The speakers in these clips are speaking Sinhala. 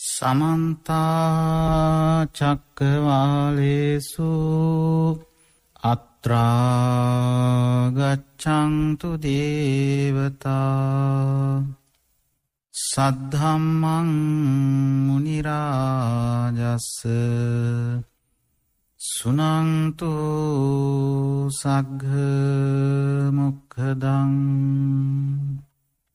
සමන්තාචක්කවාලේසු අත්‍රාගච්චන්තු දේවතා සද්ධම්මං මුනිරාජස්ස සුනන්තු සග්ග මොක්කදං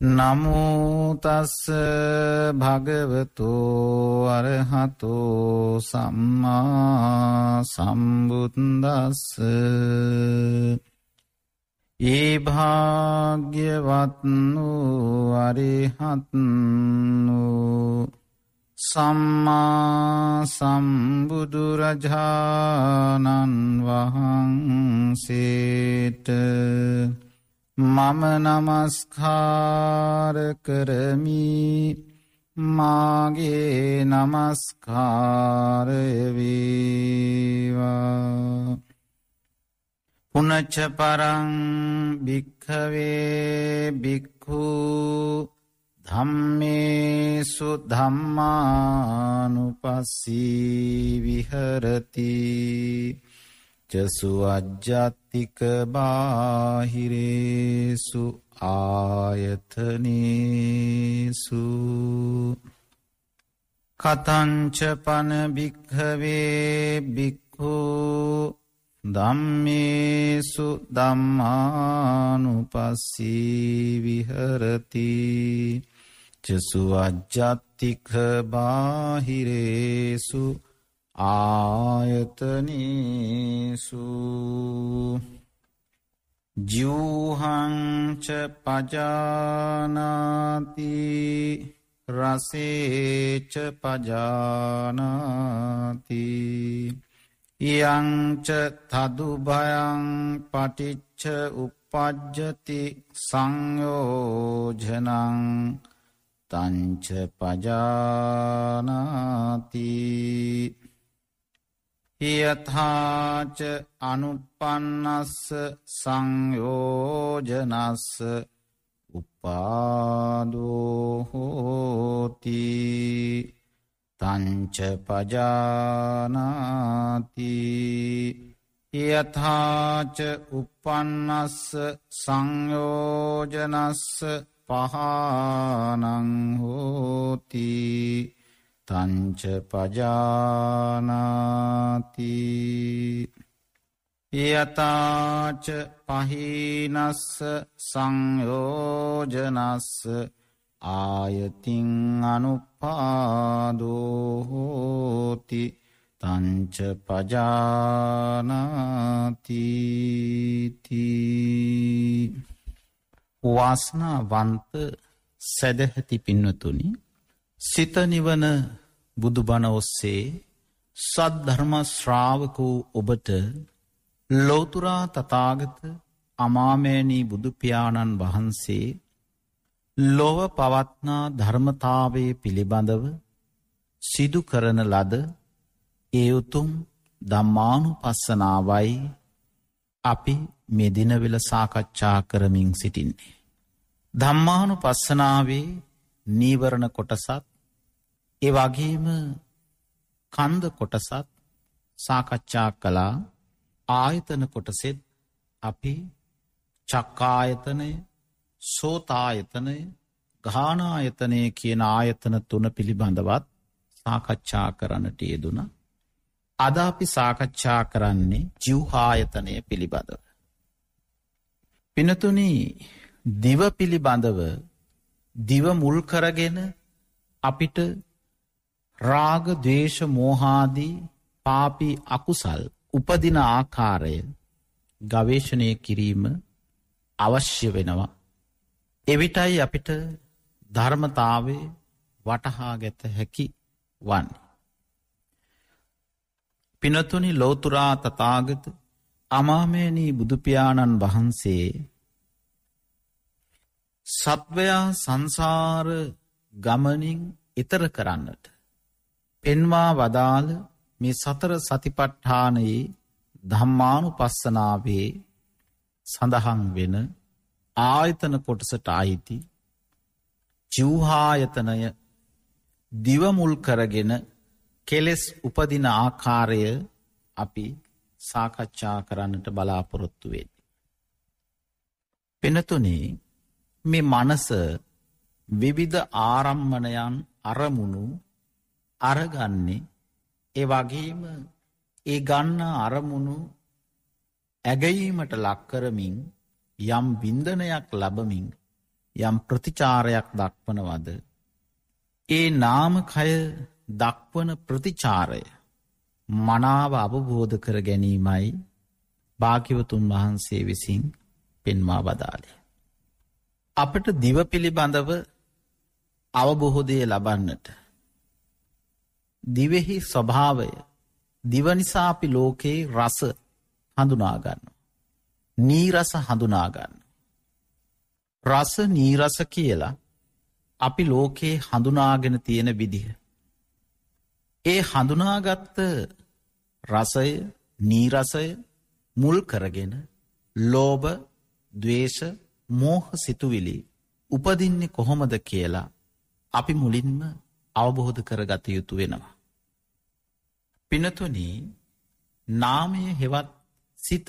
නමුතස්ස භගවතු අරහතෝ සම්මා සම්බුද්දස්ස. ඒ භාග්‍යවත්නු අරිහත්නු සම්මා සම්බුදුරජාණන් වහන්සේට. මම නමස්කාර කරමි. මාගේ නමස්කාරයවීවා පුනච්ච පරං භික්හවේ බික්හු ධම්මේසු ධම්මානුපස්සී විහරතිී. චසු අජ්ජත්තික බාහිරේසු ආයතනේසු. කතංච පන භික්හවේ බික්හු දම්මේසු දම්මානුපස්සී විහරති. චසු අජ්ජත්තික බාහිරේසු ආයතනීසු ජූහංච පජානාති රසේච පජානාති යංච තදුභයං පටිච්ච උපපජ්ජති සංයෝජනං තංච පජානාති යථාච අනුපන්නස්ස සංයෝජනස්ස උපාදෝහෝති තංච පජානාති යථාච උපන්නස්ස සංයෝජනස්ස පහනංහෝතිී තංච පජානාති. යතාච පහිනස්ස සංයෝජනස්ස ආයතින් අනුපාදෝහෝති තංච පජානාතිති. වාසනාවන්ත සැදැහැති පින්නතුනි සිතනිවන බුදුබණ ඔස්සේ සද්ධර්මශ්‍රාවක වූ ඔබට ලෝතුරා තතාගත අමාමෑණී බුදුපාණන් වහන්සේ ලොව පවත්නා ධර්මතාවය පිළිබඳව සිදු කරන ලද ඒ උතුම් දම්මානු පස්සනාවයි අපි මෙදිනවෙල සාකච්ඡා කරමින් සිටින්නේ. ධම්මානු පස්සනාවේ නීවරණ කොටසත් ඒ වගේම කන්ද කොටසත් සාකච්ඡා කළා ආයතන කොටසෙත් අපි චක්කායතනය සෝතායතනය ගානායතනය කියන ආයතන තුන පිළිබඳවත් සාකච්ඡා කරන්නට යෙදුන. අද අපි සාකච්ඡා කරන්නේ ජිව්හායතනය පිළිබඳව. පිනතුනි දිව පිළිබඳව දිව මුල් කරගෙන අපිට රාග දේශ මෝහාදී පාපී අකුසල් උපදින ආකාරය ගවේශණය කිරීම අවශ්‍ය වෙනවා. එවිටයි අපිට ධර්මතාවේ වටහා ගැත හැකි වන්නේ. පිනතුනි ලෝතුරා තතාගත අමාමෑණී බුදුපාණන් වහන්සේ සත්වයා සංසාර ගමනින් එතර කරන්නට. පෙන්වා වදාළ මේ සතර සතිපට්ඨානයේ ධම්මානු පස්සනාවේ සඳහන් වෙන ආයතන කොටසට අයිති ජිව්හායතනය දිවමුල් කරගෙන කෙලෙස් උපදින ආකාරය අපි සාකච්ඡා කරන්නට බලාපොරොත්තු වෙද. පෙනතුනේ මේ මනස විවිධ ආරම්මණයන් අරමුණු අරගන්නේ ඒ වගේම ඒ ගන්න අරමුණු ඇගයීමට ලක්කරමින් යම් වින්දනයක් ලබමින් යම් ප්‍රතිචාරයක් දක්වනවද ඒ නාමකය දක්වන ප්‍රතිචාරය මනාව අවබෝධ කර ගැනීමයි භාග්‍යවතුන් වහන්සේ විසින් පෙන්වා වදාලේ. අපට දිව පිළිබඳව අවබොහෝදය ලබන්නට. දිවෙහි ස්වභාවය දිවනිසාපි ලෝකයේ රස හඳුනාගන්න. නීරස හඳුනාගන්න. රස නීරස කියලා අපි ලෝකයේ හඳුනාගෙන තියෙන විදිහ. ඒ හඳුනාගත්ත රසය නීරසය මුල් කරගෙන ලෝබ දවේශ මෝහ සිතුවිලි උපදින්නේ කොහොමද කියලා අපි මුලින්ම අවබොහොද කරගත යුතු වෙනවා. පිනතුනී නාමය හෙවත් සිත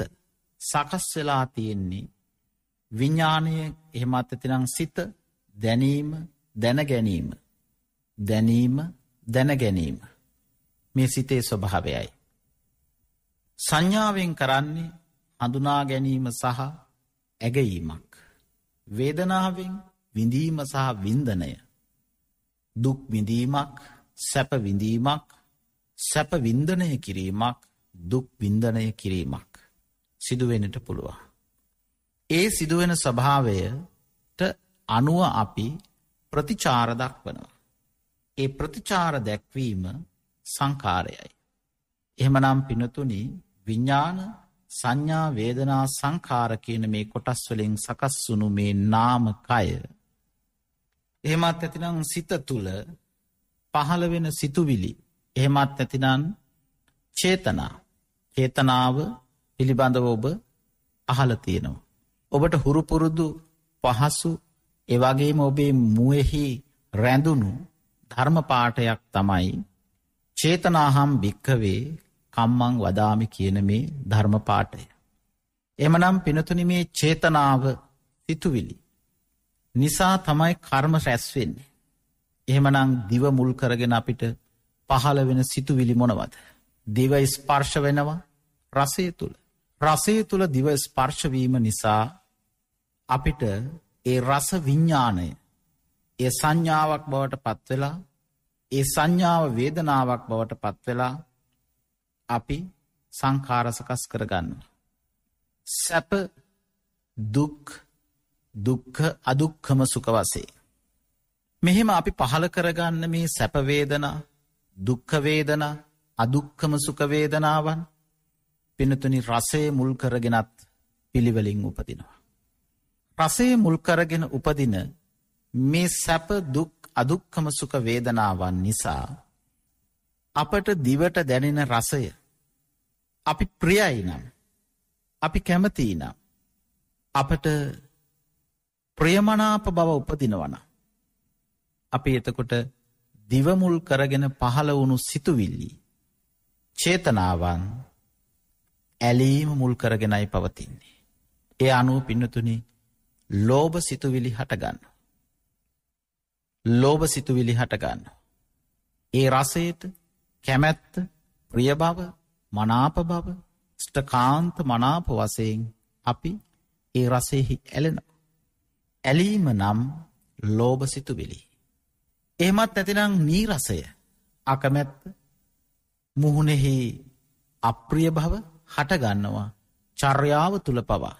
සකස් වෙලා තියෙන්නේ විඤ්ඥානය එහෙමත් ඇතිනම් සිත දැනීම දැන ගැනීම දැනීම දැන ගැනීම මේ සිතේ ස්වභාවයයි. සංඥාවෙන් කරන්නේ හඳුනා ගැනීම සහ ඇගීමක්. වේදනාවෙන් විඳීම සහ වින්දනය. දුක් විඳීමක් සැප විඳීමක් සැප වින්දනය කිරීමක් දුක් වින්දනය කිරීමක් සිදුවෙනට පුළුවන්. ඒ සිදුවෙන ස්වභාවයට අනුව අපි ප්‍රතිචාර දක්වනවා. ඒ ප්‍රතිචාර දැක්වීම සංකාරයයි. එහෙමනම් පිනතුනි විඤ්ඥාන සංඥා වේදනා සංකාර කියන මේ කොටස්වලින් සකස් වුණු මේ නාමකය. එහෙමත් ඇතිනම් සිත තුළ පහළ වෙන සිතුවිලි එහෙමත් ඇතිනන් චේතනා චේතනාව පිළිබඳව ඔබ අහල තියෙනවා. ඔබට හුරුපුරුදු පහසු එවගේම ඔබේ මුවෙහි රැඳුණු ධර්මපාටයක් තමයි චේතනාහම් භික්කවේ කම්මං වදාමි කියන මේ ධර්මපාටය. එමනම් පිනතුනි මේ චේතනාව සිතුවිලි. නිසා තමයි කර්ම රැස්වෙන්නේ. එහෙමනං දිව මුල් කරගෙන අපිට පහළ වෙන සිතුවිලි මොනවද. දිව ස්පර්ශ වෙනවා රසය තුළ. රසය තුළ දිව ස්පර්ශවීම නිසා අපිට ඒ රස විඤ්ඥානය ඒ සංඥාවක් බවට පත්වෙලා ඒ සංඥාව වේදනාවක් බවට පත්වෙලා අපි සංකාරසකස් කරගන්න. සැප දුක් දුක්ක අදුක්කම සුක වසේ. මෙහෙම අපි පහල කරගන්න මේ සැපවේදනා දුක්කවේදන අදුක්කම සුකවේදනාවන් පිනතුනි රසේ මුල් කරගෙනත් පිළිවලින් උපදිනවා. රසේ මුල්කරගෙන උපදින මේ සැප දුක් අදුක්කම සුක වේදනාවන් නිසා අපට දිවට දැනෙන රසය අපි ප්‍රියයි නම් අපි කැමතිී නම් අපට ප්‍රියමනාප බව උපදිනවන අපි එතකොට දිවමුල් කරගෙන පහළ වුණු සිතුවිල්ලි චේතනාවන් ඇලීම මුල් කරගෙනයි පවතින්නේ. ඒ අනුව පින්නතුනි ලෝභ සිතුවිලි හටගන්න. ලෝභ සිතුවිලි හටගන්න. ඒ රසයට කැමැත්ත ප්‍රියබව මනාප බව ස්ටකාන්ත මනාප වසයෙන් අපි ඒ රසෙහි ඇලෙන. ඇලීම නම් ලෝභ සිතුවිලි. එහෙමත් ඇතිනම් නීරසය අකමැත්ත මුහුණෙහි අප්‍රිය භව හටගන්නවා චර්යාව තුළ පවා.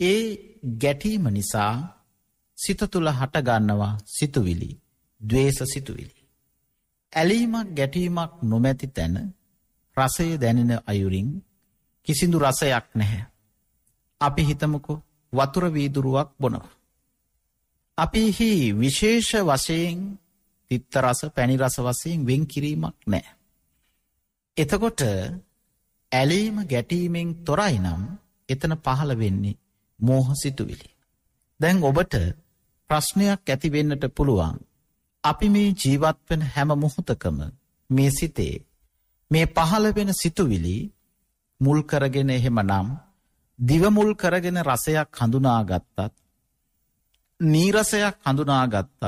ඒ ගැටීම නිසා සිත තුළ හටගන්නවා සිතුවිලි දවේශ සිතුවිලි. ඇලීමක් ගැටීමක් නොමැති තැන රසය දැනෙන අයුරින් කිසිදු රසයක් නැහැ. අපි හිතමකු වතුර වීදුරුවක් බොනව. අපිහි විශේෂ වශයෙන් තිත්ත රස පැණි රස වසයෙන් වෙන් කිරීමක් නෑ. එතකොට ඇලීම ගැටීමෙන් තොරයි නම් එතන පහළ වෙන්නේ මෝහ සිතුවිලි. දැන් ඔබට ප්‍රශ්නයක් ඇතිවෙන්නට පුළුවන්. අපි මේ ජීවත්වෙන හැම මුහොතකම මේ සිතේ මේ පහළ වෙන සිතුවිලි මුල් කරගෙන එහෙම නම් දිවමුල් කරගෙන රසයක් හඳුනාගත්තත් නීරසයක් හඳුනාගත්තත්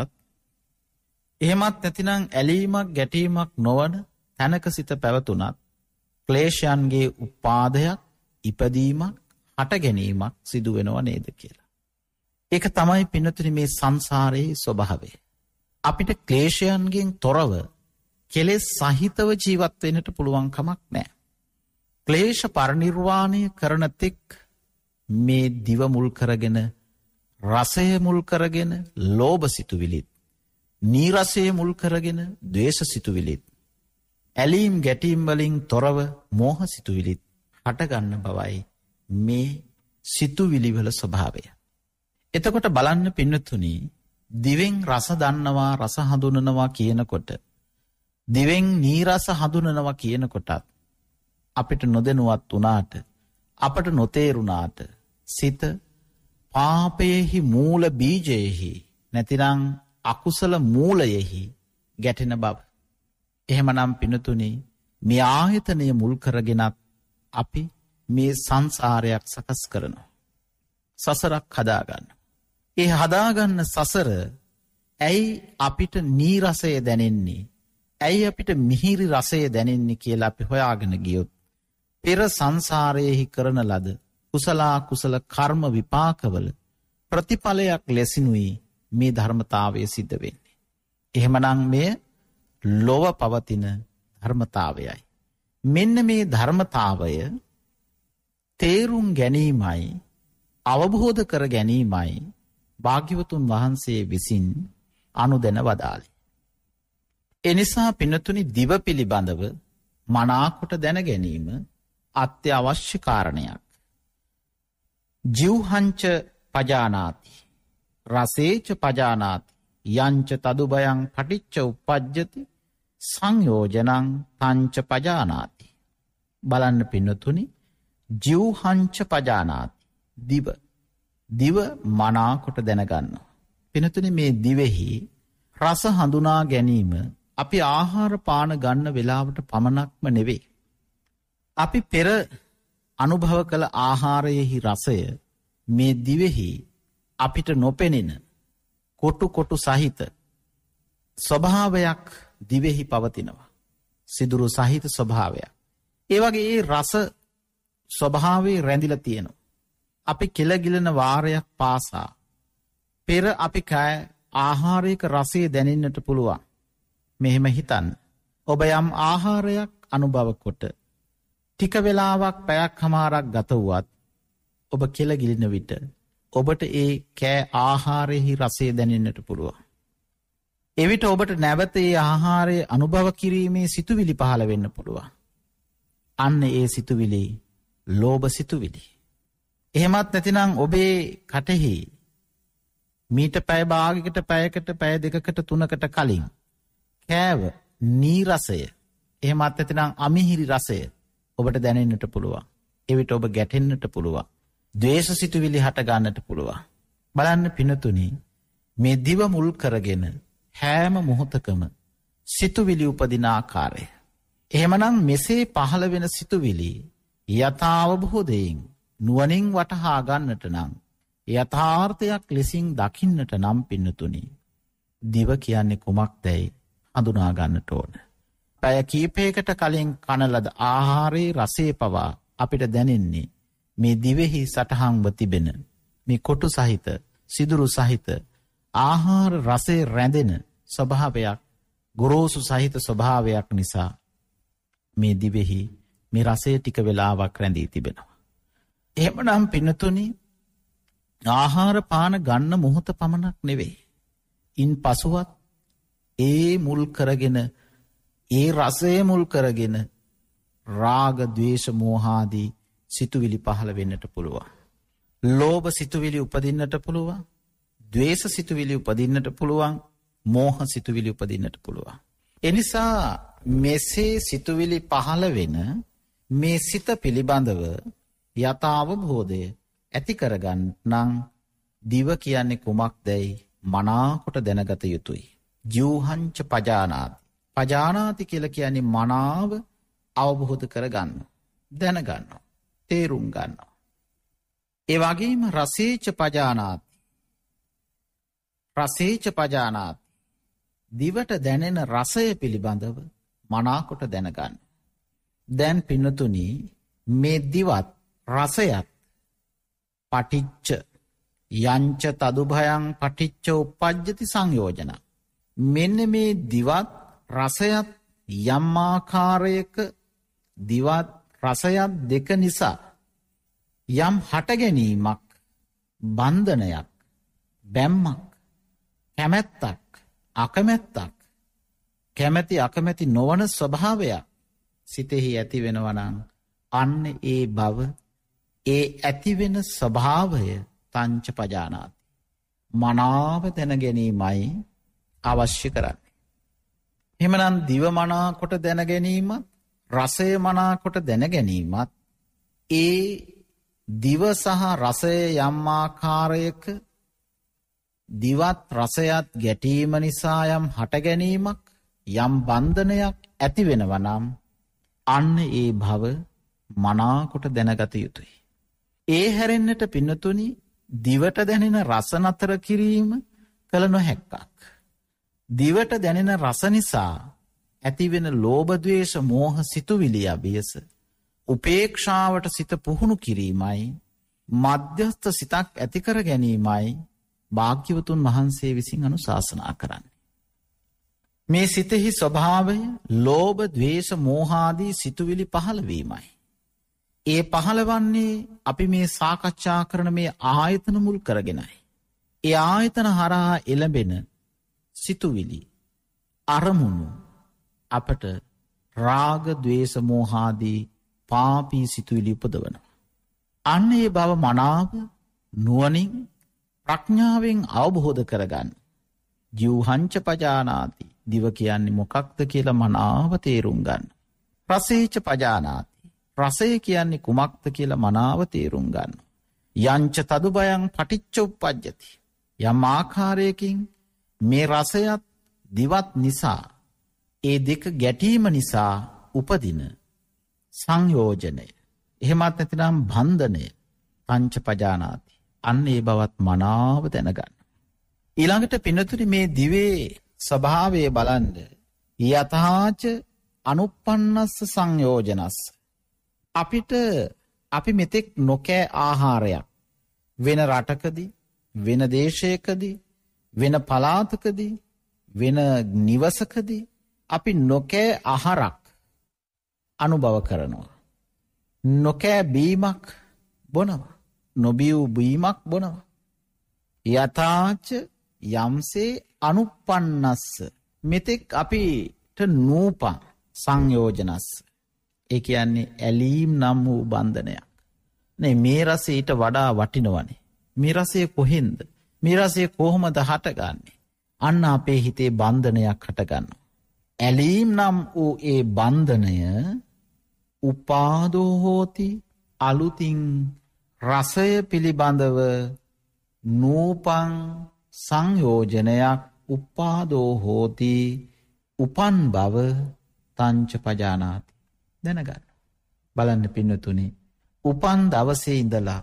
එහෙමත් නැතිනං ඇලීමක් ගැටීමක් නොවන තැනක සිත පැවතුනත් ක්ලේෂයන්ගේ උපාදයක් ඉපදීමක් හට ගැනීමක් සිදුවෙනවා නේද කියලා. ඒක තමයි පිනතුන මේ සංසාරයේ ස්වභාවේ. අපිට ක්ලේෂයන්ගෙන් තොරව කෙලෙස් සහිතව ජීවත්වෙනට පුළුවන්කමක් නෑ. ක්ලේෂ පරනිර්වාණය කරනතෙක් මේ දිවමුල් කරගෙන රසය මුල් කරගෙන ලෝබ සිතුවිලිත්. නීරසය මුල් කරගෙන දවේශ සිතුවිලිත්. ඇලීම් ගැටීම්වලින් තොරව මෝහ සිතුවිලිත් හටගන්න බවයි මේ සිතුවිලිවල ස්වභාවය. එතකොට බලන්න පින්නතුනි දිවෙන් රස දන්නවා රස හඳුනනවා කියනකොට දිවෙන් නීරස හඳුනනවා කියනකොටත් අපිට නොදෙනුවත් වනාට අපට නොතේරුණාට සිත පාපයෙහි මූල බීජයෙහි නැතිරං අකුසල මූලයෙහි ගැටෙන බව. එහෙමනම් පිනතුනේ මේ ආයතනය මුල් කරගෙනත් අපි මේ සංසාරයක් සකස් කරනවා. සසරක් හදාගන්න. ඒ හදාගන්න සසර ඇයි අපිට නීරසය දැනෙන්නේ. ඇයි අපිට මිහිරි රසය දැනෙන්නේ කියලා අපි හොයාගෙන ගියොත්. පෙර සංසාරයෙහි කරන ලද කුසලා කුසල කර්ම විපාකවල ප්‍රතිඵලයක් ලෙසිනුයි මේ ධර්මතාවය සිද්ධ වෙන්නේ. එහෙමනං මෙය ලොව පවතින ධර්මතාවයයි. මෙන්න මේ ධර්මතාවය තේරුම් ගැනීමයි අවබෝධ කර ගැනීමයි භාග්‍යවතුන් වහන්සේ විසින් අනු දෙන වදාලි. එනිසා පිනතුනි දිව පිළිබඳව මනාකොට දැන ගැනීම අත්‍යවශ්‍ය කාරණයක්. ජිව්හංච පජානාති රසේච පජානාති යංච තදුබයං පටිච්ච උපද්ජති සංයෝජනං තංච පජානාති. බලන්න පින්නතුනි ජිව්හංච පජානාති දිව දිව මනාකොට දැනගන්න. පිනතුන මේ දිවෙහි රස හඳුනා ගැනීම අපි ආහාර පාන ගන්න වෙලාවට පමණක්ම නෙවේ. අපි පෙර අනුභව කළ ආහාරයෙහි රසය මේ දිවෙහි අපිට නොපෙනෙන කොටු කොටු සහිත ස්වභාවයක් දිවෙහි පවතිනවා. සිදුරු සහිත ස්වභාවයක්. ඒවගේ ඒ රස ස්වභාවේ රැඳිල තියෙනවා. අපි කෙලගිලන වාරයක් පාසා. පෙර අපි කෑ ආහාරයක රසේ දැනෙන්න්නට පුළුවන්. මෙහෙම හිතන්න. ඔබ යම් ආහාරයක් අනුභවකොට ටික වෙලාවක් පැයක් හමාරක් ගතවුවත් ඔබ කෙලගිලින විට ඔබට ඒ කෑ ආහාරයෙහි රසේ දැනෙන්න්නට පුළුවන්. එවිට ඔබට නැවත ඒ ආහාරය අනුභව කිරීමේ සිතුවිලි පහළ වෙන්න පුළුවන්. අන්න ඒ සිතුවිලි ලෝබ සිතුවිලි. එහෙමත් නැතිනම් ඔබේ කටෙහි මීට පැය භාගිකට පැයකට පැය දෙකකට තුනකට කලින් කෑව නීරසය එහෙමත් ඇතිනම් අමිහිරි රසය ඔබට දැනෙන්න්නට පුළුවන්. එවිට ඔබ ගැටෙන්න්නට පුළුවන්. දවේශ සිතුවිලි හටගන්නට පුළුවන්. බලන්න පිනතුනි මේ දිව මුල් කරගෙන හෑම මොහොතකම සිතුවිලි උපදිනාකාරය. එහෙමනම් මෙසේ පහළ වෙන සිතුවිලි යථාවබහෝදයෙන් නුවනින් වටහා ගන්නට නම් යථාර්ථයක් ලෙසින් දකින්නට නම් පින්නතුනි. දිව කියන්නේ කුමක් දැයි හඳුනාගන්නට ඕන. පැය කීපයකට කලින් කනලද ආහාරයේ රසේ පවා අපිට දැනෙන්නේ මේ දිවෙහි සටහංව තිබෙන මේ කොටු සහිත සිදුරු සහිත ආහාර රසේ රැඳෙන ස්වභාවයක් ගොරෝසු සහිත ස්වභාවයක් නිසා මේ දිවෙහි මේ රසේ ටික වෙලාවක් රැඳී තිබෙනවා. එහෙමනම් පිනතුනි ආහාර පාන ගන්න මොහොත පමණක් නෙවෙයි. ඉන් පසුවත් ඒ මුල් කරගෙන ඒ රසය මුල් කරගෙන රාග දවේශ මෝහාදී සිතුවිලි පහළ වෙන්නට පුළුවන්. ලෝබ සිතුවිලි උපදින්නට පුළුවන් දවේශ සිතුවිලි උපදින්නට පුළුවන් මෝහ සිතුවිලි උපදින්නට පුළුවන්. එනිසා මෙසේ සිතුවිලි පහළ වෙන මේ සිත පිළිබඳව යථාවබෝධය ඇතිකරගන්න නං දිව කියන්නේ කුමක් දැයි මනාකොට දැනගත යුතුයි. ජූහංච පජානාති. පජානාති කියල කියන්නේ මනාව අවබොහොද කරගන්න. දැනගන්න. තේරුම් ගන්න. ඒවගේම රසේච පජානාති. රසේච පජානාති. දිවට දැනෙන රසය පිළිබඳව මනාකොට දැනගන්න. දැන් පින්නතුනි මේ දිවත් රසයත් පටිච්ච යංච තදුභයං පටිච්ච උපද්ජති සංයෝජන. මෙන්න මේ දිවත් රසයත් යම්මාකාරයක දිවත් රසයත් දෙක නිසා යම් හටගැනීමක් බන්ධනයක් බැම්මක් කැමැත්තක් අකමැත්තක් කැමැති අකමැති නොවන ස්වභාවයක් සිතෙහි ඇති වෙනවනං අන්න ඒ බව ඒ ඇතිවෙන ස්වභාවය තංච පජානාති. මනාව දැනගැනීමයි අවශ්‍ය කරන්නේ. එමනන් දිව මනාකොට දැනගැනීමත් රසය මනාකොට දැනගැනීමත් ඒ දිව සහ රසය යම්මාකාරයක දිවත් රසයත් ගැටීම නිසා යම් හටගැනීමක් යම් බන්ධනයක් ඇති වෙනවනම් අන්න ඒ භව මනාකොට දැනගත යුතුයි. ඒ හැරෙන්න්නට පින්නතුනි දිවට දැනෙන රස නතර කිරීම කළ නොහැක්කක්. දිවට දැනෙන රස නිසා ඇතිවෙන ලෝබදවේශ මෝහ සිතුවිලි අභියස. උපේක්ෂාවට සිත පුහුණු කිරීමයි මධ්‍යස්ථ සිතක් ඇතිකර ගැනීමයි භාග්‍යවතුන් වහන්සේ විසින් අනු ශාසනා කරන්න. මේ සිතෙහි ස්වභාවය ලෝබ දවේශ මෝහාදී සිතුවිලි පහළවීමයි. ඒ පහළවන්නේ අපි මේ සාකච්ඡා කරන මේ ආයතන මුල් කරගෙනයි. ඒ ආයතන හරහා එළඹෙන සිතුවිලි අරමුණු අපට රාග දවේශ මෝහාදී පාපී සිතුවිලි උපදවන. අන්න ඒ බව මනාව නුවනින් ප්‍රඥාවෙන් අවබහෝධ කරගන්න. ජිව්හංච පජානාති දිව කියන්නේ මොකක්ද කියලා මනාව තේරුම් ගන්න. රසේච පජානාති. රසය කියන්නේ කුමක්ද කියලා මනාව තේරුම් ගන්න. යංච තදු බයන් පටිච්ච උප්පජ්ජති. යම් ආකාරයකින් මේ රසයත් දිවත් නිසා ඒ දෙක ගැටීම නිසා උපදින සංයෝජනය. එහෙමත් නැතිනම් බන්ධනය. පංච පජානාති අන්න ඒ බවත් මනාව දැනගන්න. ඊළඟට පිනතුරි මේ දිවේ ස්වභාවය බලන්ඩ යතහාච අනුපන්නස්ස සංයෝජනස්ස. අපිට අපි මෙතෙක් නොකෑ ආහාරයක්. වෙන රටකදී වෙන දේශයකදී වෙන පලාතකදී වෙන නිවසකදී අපි නොකෑ අහරක් අනුභව කරනවා. නොකෑ බීමක් බොනවා. නොබියව් බීමක් බොනවා. යථාච යම්සේ අනුපන්නස්ස මෙතෙක් අපිට නූපන් සංයෝජනස්ස. ඒ කියන්නේ ඇලීම් නම් වූ බන්ධනයක්. නේ මේ රසයට වඩා වටිනවනේ. මේ රසය කොහෙන්ද. මේ රසය කොහොමද හටගන්නේ. අන්න අපේ හිතේ බන්ධනයක් හටගන්න. ඇලීම් නම් වූ ඒ බන්ධනය උපාදෝහෝති අලුතින් රසය පිළිබඳව නූපං සංයෝජනයක් උපාදෝ හෝති උපන් බව තංච පජානාති දැනගන්න. බලන්න පින්නතුනේ උපන් දවසේ ඉඳලා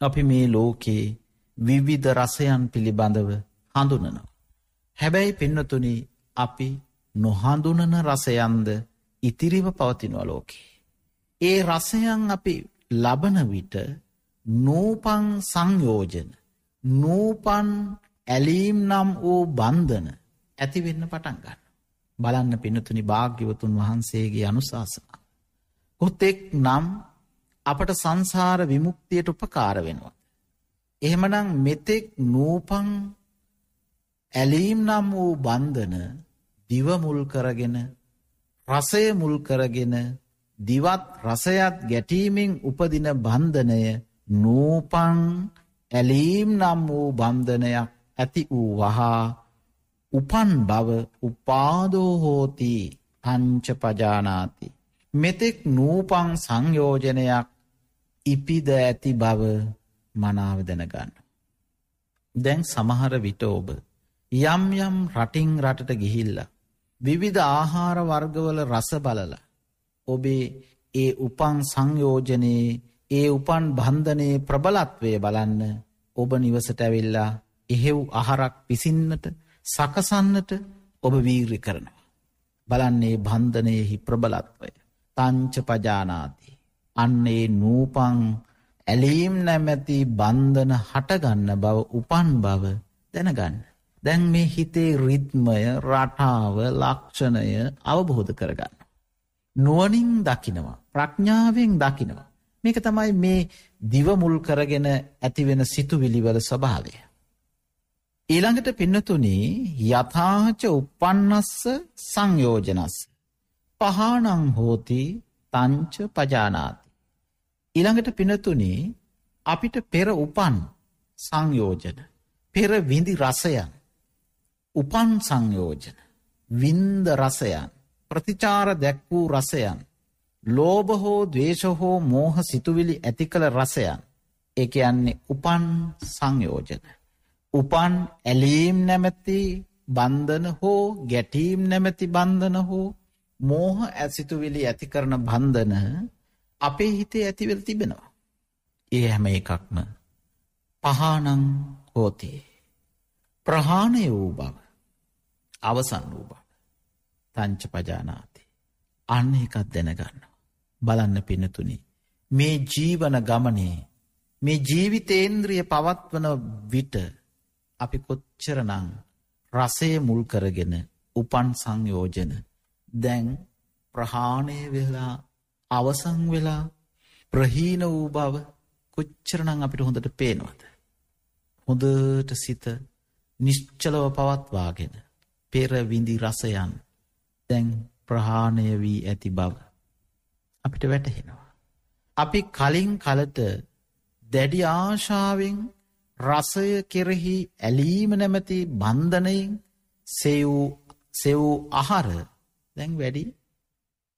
අපි මේ ලෝකේ විවිධ රසයන් පිළිබඳව හඳුනනවා. හැබැයි පින්නතුනි අපි නොහඳුනන රසයන්ද ඉතිරිව පවතිනවා ලෝකේ. ඒ රසයන් අපි ලබන විට නූපං සංයෝජන නූපන් ඇලීම් නම් වූ බන්ධන ඇතිවෙන්න පටන් ගන්න. බලන්න පිනතුනි භාග්‍යවතුන් වහන්සේගේ අනුශාසනා. කොත්තෙක් නම් අපට සංසාර විමුක්තියට උපකාර වෙනවා. එහෙමනම් මෙතෙක් නූපං ඇලීම් නම් වූ බන්ධන දිවමුල් කරගෙන රසය මුල් කරගෙන දිවත් රසයත් ගැටීමෙන් උපදින බන්ධනය නූපං ඇලීම් නම් වූ බන්ධනයක් ඇති වූ වහා උපන් බව උපාදෝහෝති පංච පජානාති. මෙතෙක් නූපං සංයෝජනයක් ඉපිද ඇති බව මනාව දැනගන්න. දැන් සමහර විට ඔබ යම් යම් රටිං රටට ගිහිල්ල. විවිධ ආහාර වර්ගවල රස බලල. ඔබේ ඒ උපන් සංයෝජනයේ ඒ උපන් බන්ධනයේ ප්‍රබලත්වය බලන්න ඔබ නිවසට ඇවිල්ලා එහෙව් අහරක් පිසින්නට සකසන්නට ඔබ වීර්ය කරනවා. බලන්නේ බන්ධනයෙහි ප්‍රබලත්වය. තංච පජානාති. අන්නේ නූපං ඇලීම් නැමැති බන්ධන හටගන්න බව උපන් බව දැනගන්න. දැන් මේ හිතේ රිත්මය රටාව ලක්ෂණය අවබෝධ කරගන්න. නුවනින් දකිනවා ප්‍රඥාවෙන් දකිනවා. මේක තමයි මේ දිවමුල් කරගෙන ඇතිවෙන සිතුවිලිවල ස්වභාවය. ඊළඟට පින්නතුනේ යථාච උපන්නස්ස සංයෝජනස්. පහනං හෝති තංච පජානාති. ඊළඟට පිනතුනේ අපිට පෙර උපන් සංයෝජන. පෙර විඳි රසයන්. උපන් සංයෝජන. වින්ද රසයන්. ප්‍රතිචාර දැක් වූ රසයන්. ලෝබ හෝ දවේශ හෝ මෝහ සිතුවිලි ඇති කළ රසයන්. එක යන්නේ උපන් සංයෝජන. උපන් ඇලීම් නැමැති බන්ධන හෝ ගැටීම් නැමැති බන්ධන හෝ මෝහ ඇසිතුවිලි ඇති කරන බන්ධන අපේ හිතේ ඇතිවල තිබෙනවා. ඒ හැම එකක්ම පහනං හෝතේ. ප්‍රහාණය වූ බව අවසන් වූ බව තංච පජානාති. අන්න එකත් දැනගන්න. බලන්න පිනතුනි. මේ ජීවන ගමනේ මේ ජීවිතේන්ද්‍රිය පවත්වන විට අපි කොච්චරනං රසය මුල් කරගෙන උපන් සංයෝජන දැන් ප්‍රහාණය වෙලා අවසං වෙලා ප්‍රහීන වූ බව කොච්චරනං අපිට හොඳට පේනවද. හොඳට සිත නිශ්චලව පවත්වාගෙන පෙර විඳි රසයන් දැන් ප්‍රහාණය වී ඇති බව අපිට වැටහෙනවා. අපි කලින් කලට දැඩි ආශාවෙන් රසය කෙරෙහි ඇලීම නැමැති බන්ධනයෙන් සෙවූ සෙවූ අහර දැන් වැඩි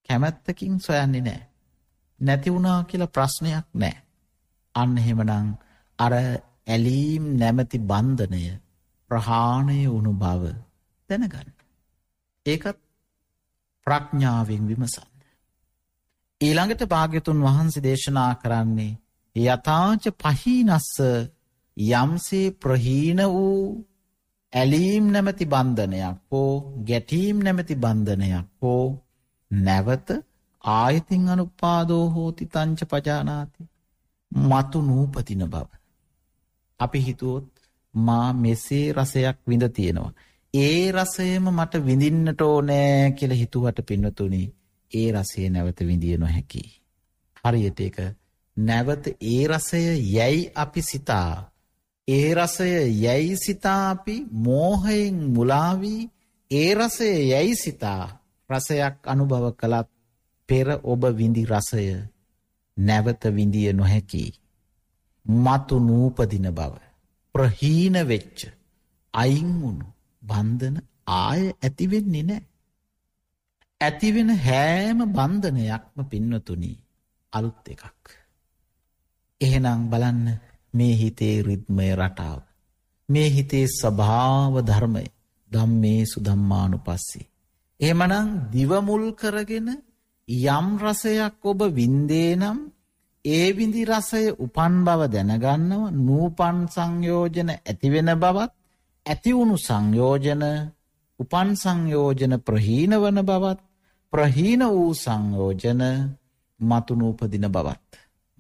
කැමැත්තකින් සොයන්නේ නෑ. නැතිවුණා කියලා ප්‍රශ්නයක් නෑ. අන්න එහෙමනං අර ඇලීම් නැමැති බන්ධනය ප්‍රහාණය වුණු බව දැනගන්න. ඒකත් ප්‍රඥාවෙන් විමසන්න. ඊළඟට භාග්‍යතුන් වහන්සේ දේශනා කරන්නේ යථාච පහීනස්ස යම්සේ ප්‍රහීන වූ ඇලීම් නැමැති බන්ධනයක් හෝ ගැටීම් නැමැති බන්ධනයක් හෝ නැවත ආයතින් අනුපාදෝ හෝති තංච පජානාති මතු නූපතින බව. අපි හිතුවොත් මා මෙසේ රසයක් විඳ තියෙනවා. ඒ රසයම මට විඳින්නට ඕනෑ කියල හිතුවට පින්නතුනි ඒ රසේ නැවත විඳිය නොහැකි. හරියට එක නැවත ඒ රසය යැයි අපි සිතා ඒ රසය යැයි සිතා අපි මෝහයෙන් මුලාවී ඒ රසය යැයි සිතා රසයක් අනුභව කළත් පෙර ඔබ විඳි රසය නැවත විඳිය නොහැකි. මතු නූපදින බව. ප්‍රහීන වෙච්ච අයින්වුණු බන්ධන ආය ඇතිවෙන්නේ නෑ. ඇතිවෙන හෑම බන්ධනයක්ම පින්නතුනී අලුත් එකක්. එහෙනම් බලන්න මේ හිතේ රිද්මය රටාව. මේ හිතේ ස්වභාව ධර්මය දම් මේ සුදම්මානු පස්සේ. එමනං දිවමුල් කරගෙන යම් රසයක් ඔබ වින්දේ නම් ඒ විඳි රසය උපන් බව දැනගන්නව නූපන් සංයෝජන ඇතිවෙන බවත් ඇතිවුණු සංයෝජන උපන් සංයෝජන ප්‍රහීන වන බවත් ප්‍රහීන වූ සංයෝජන මතුනූපදින බවත්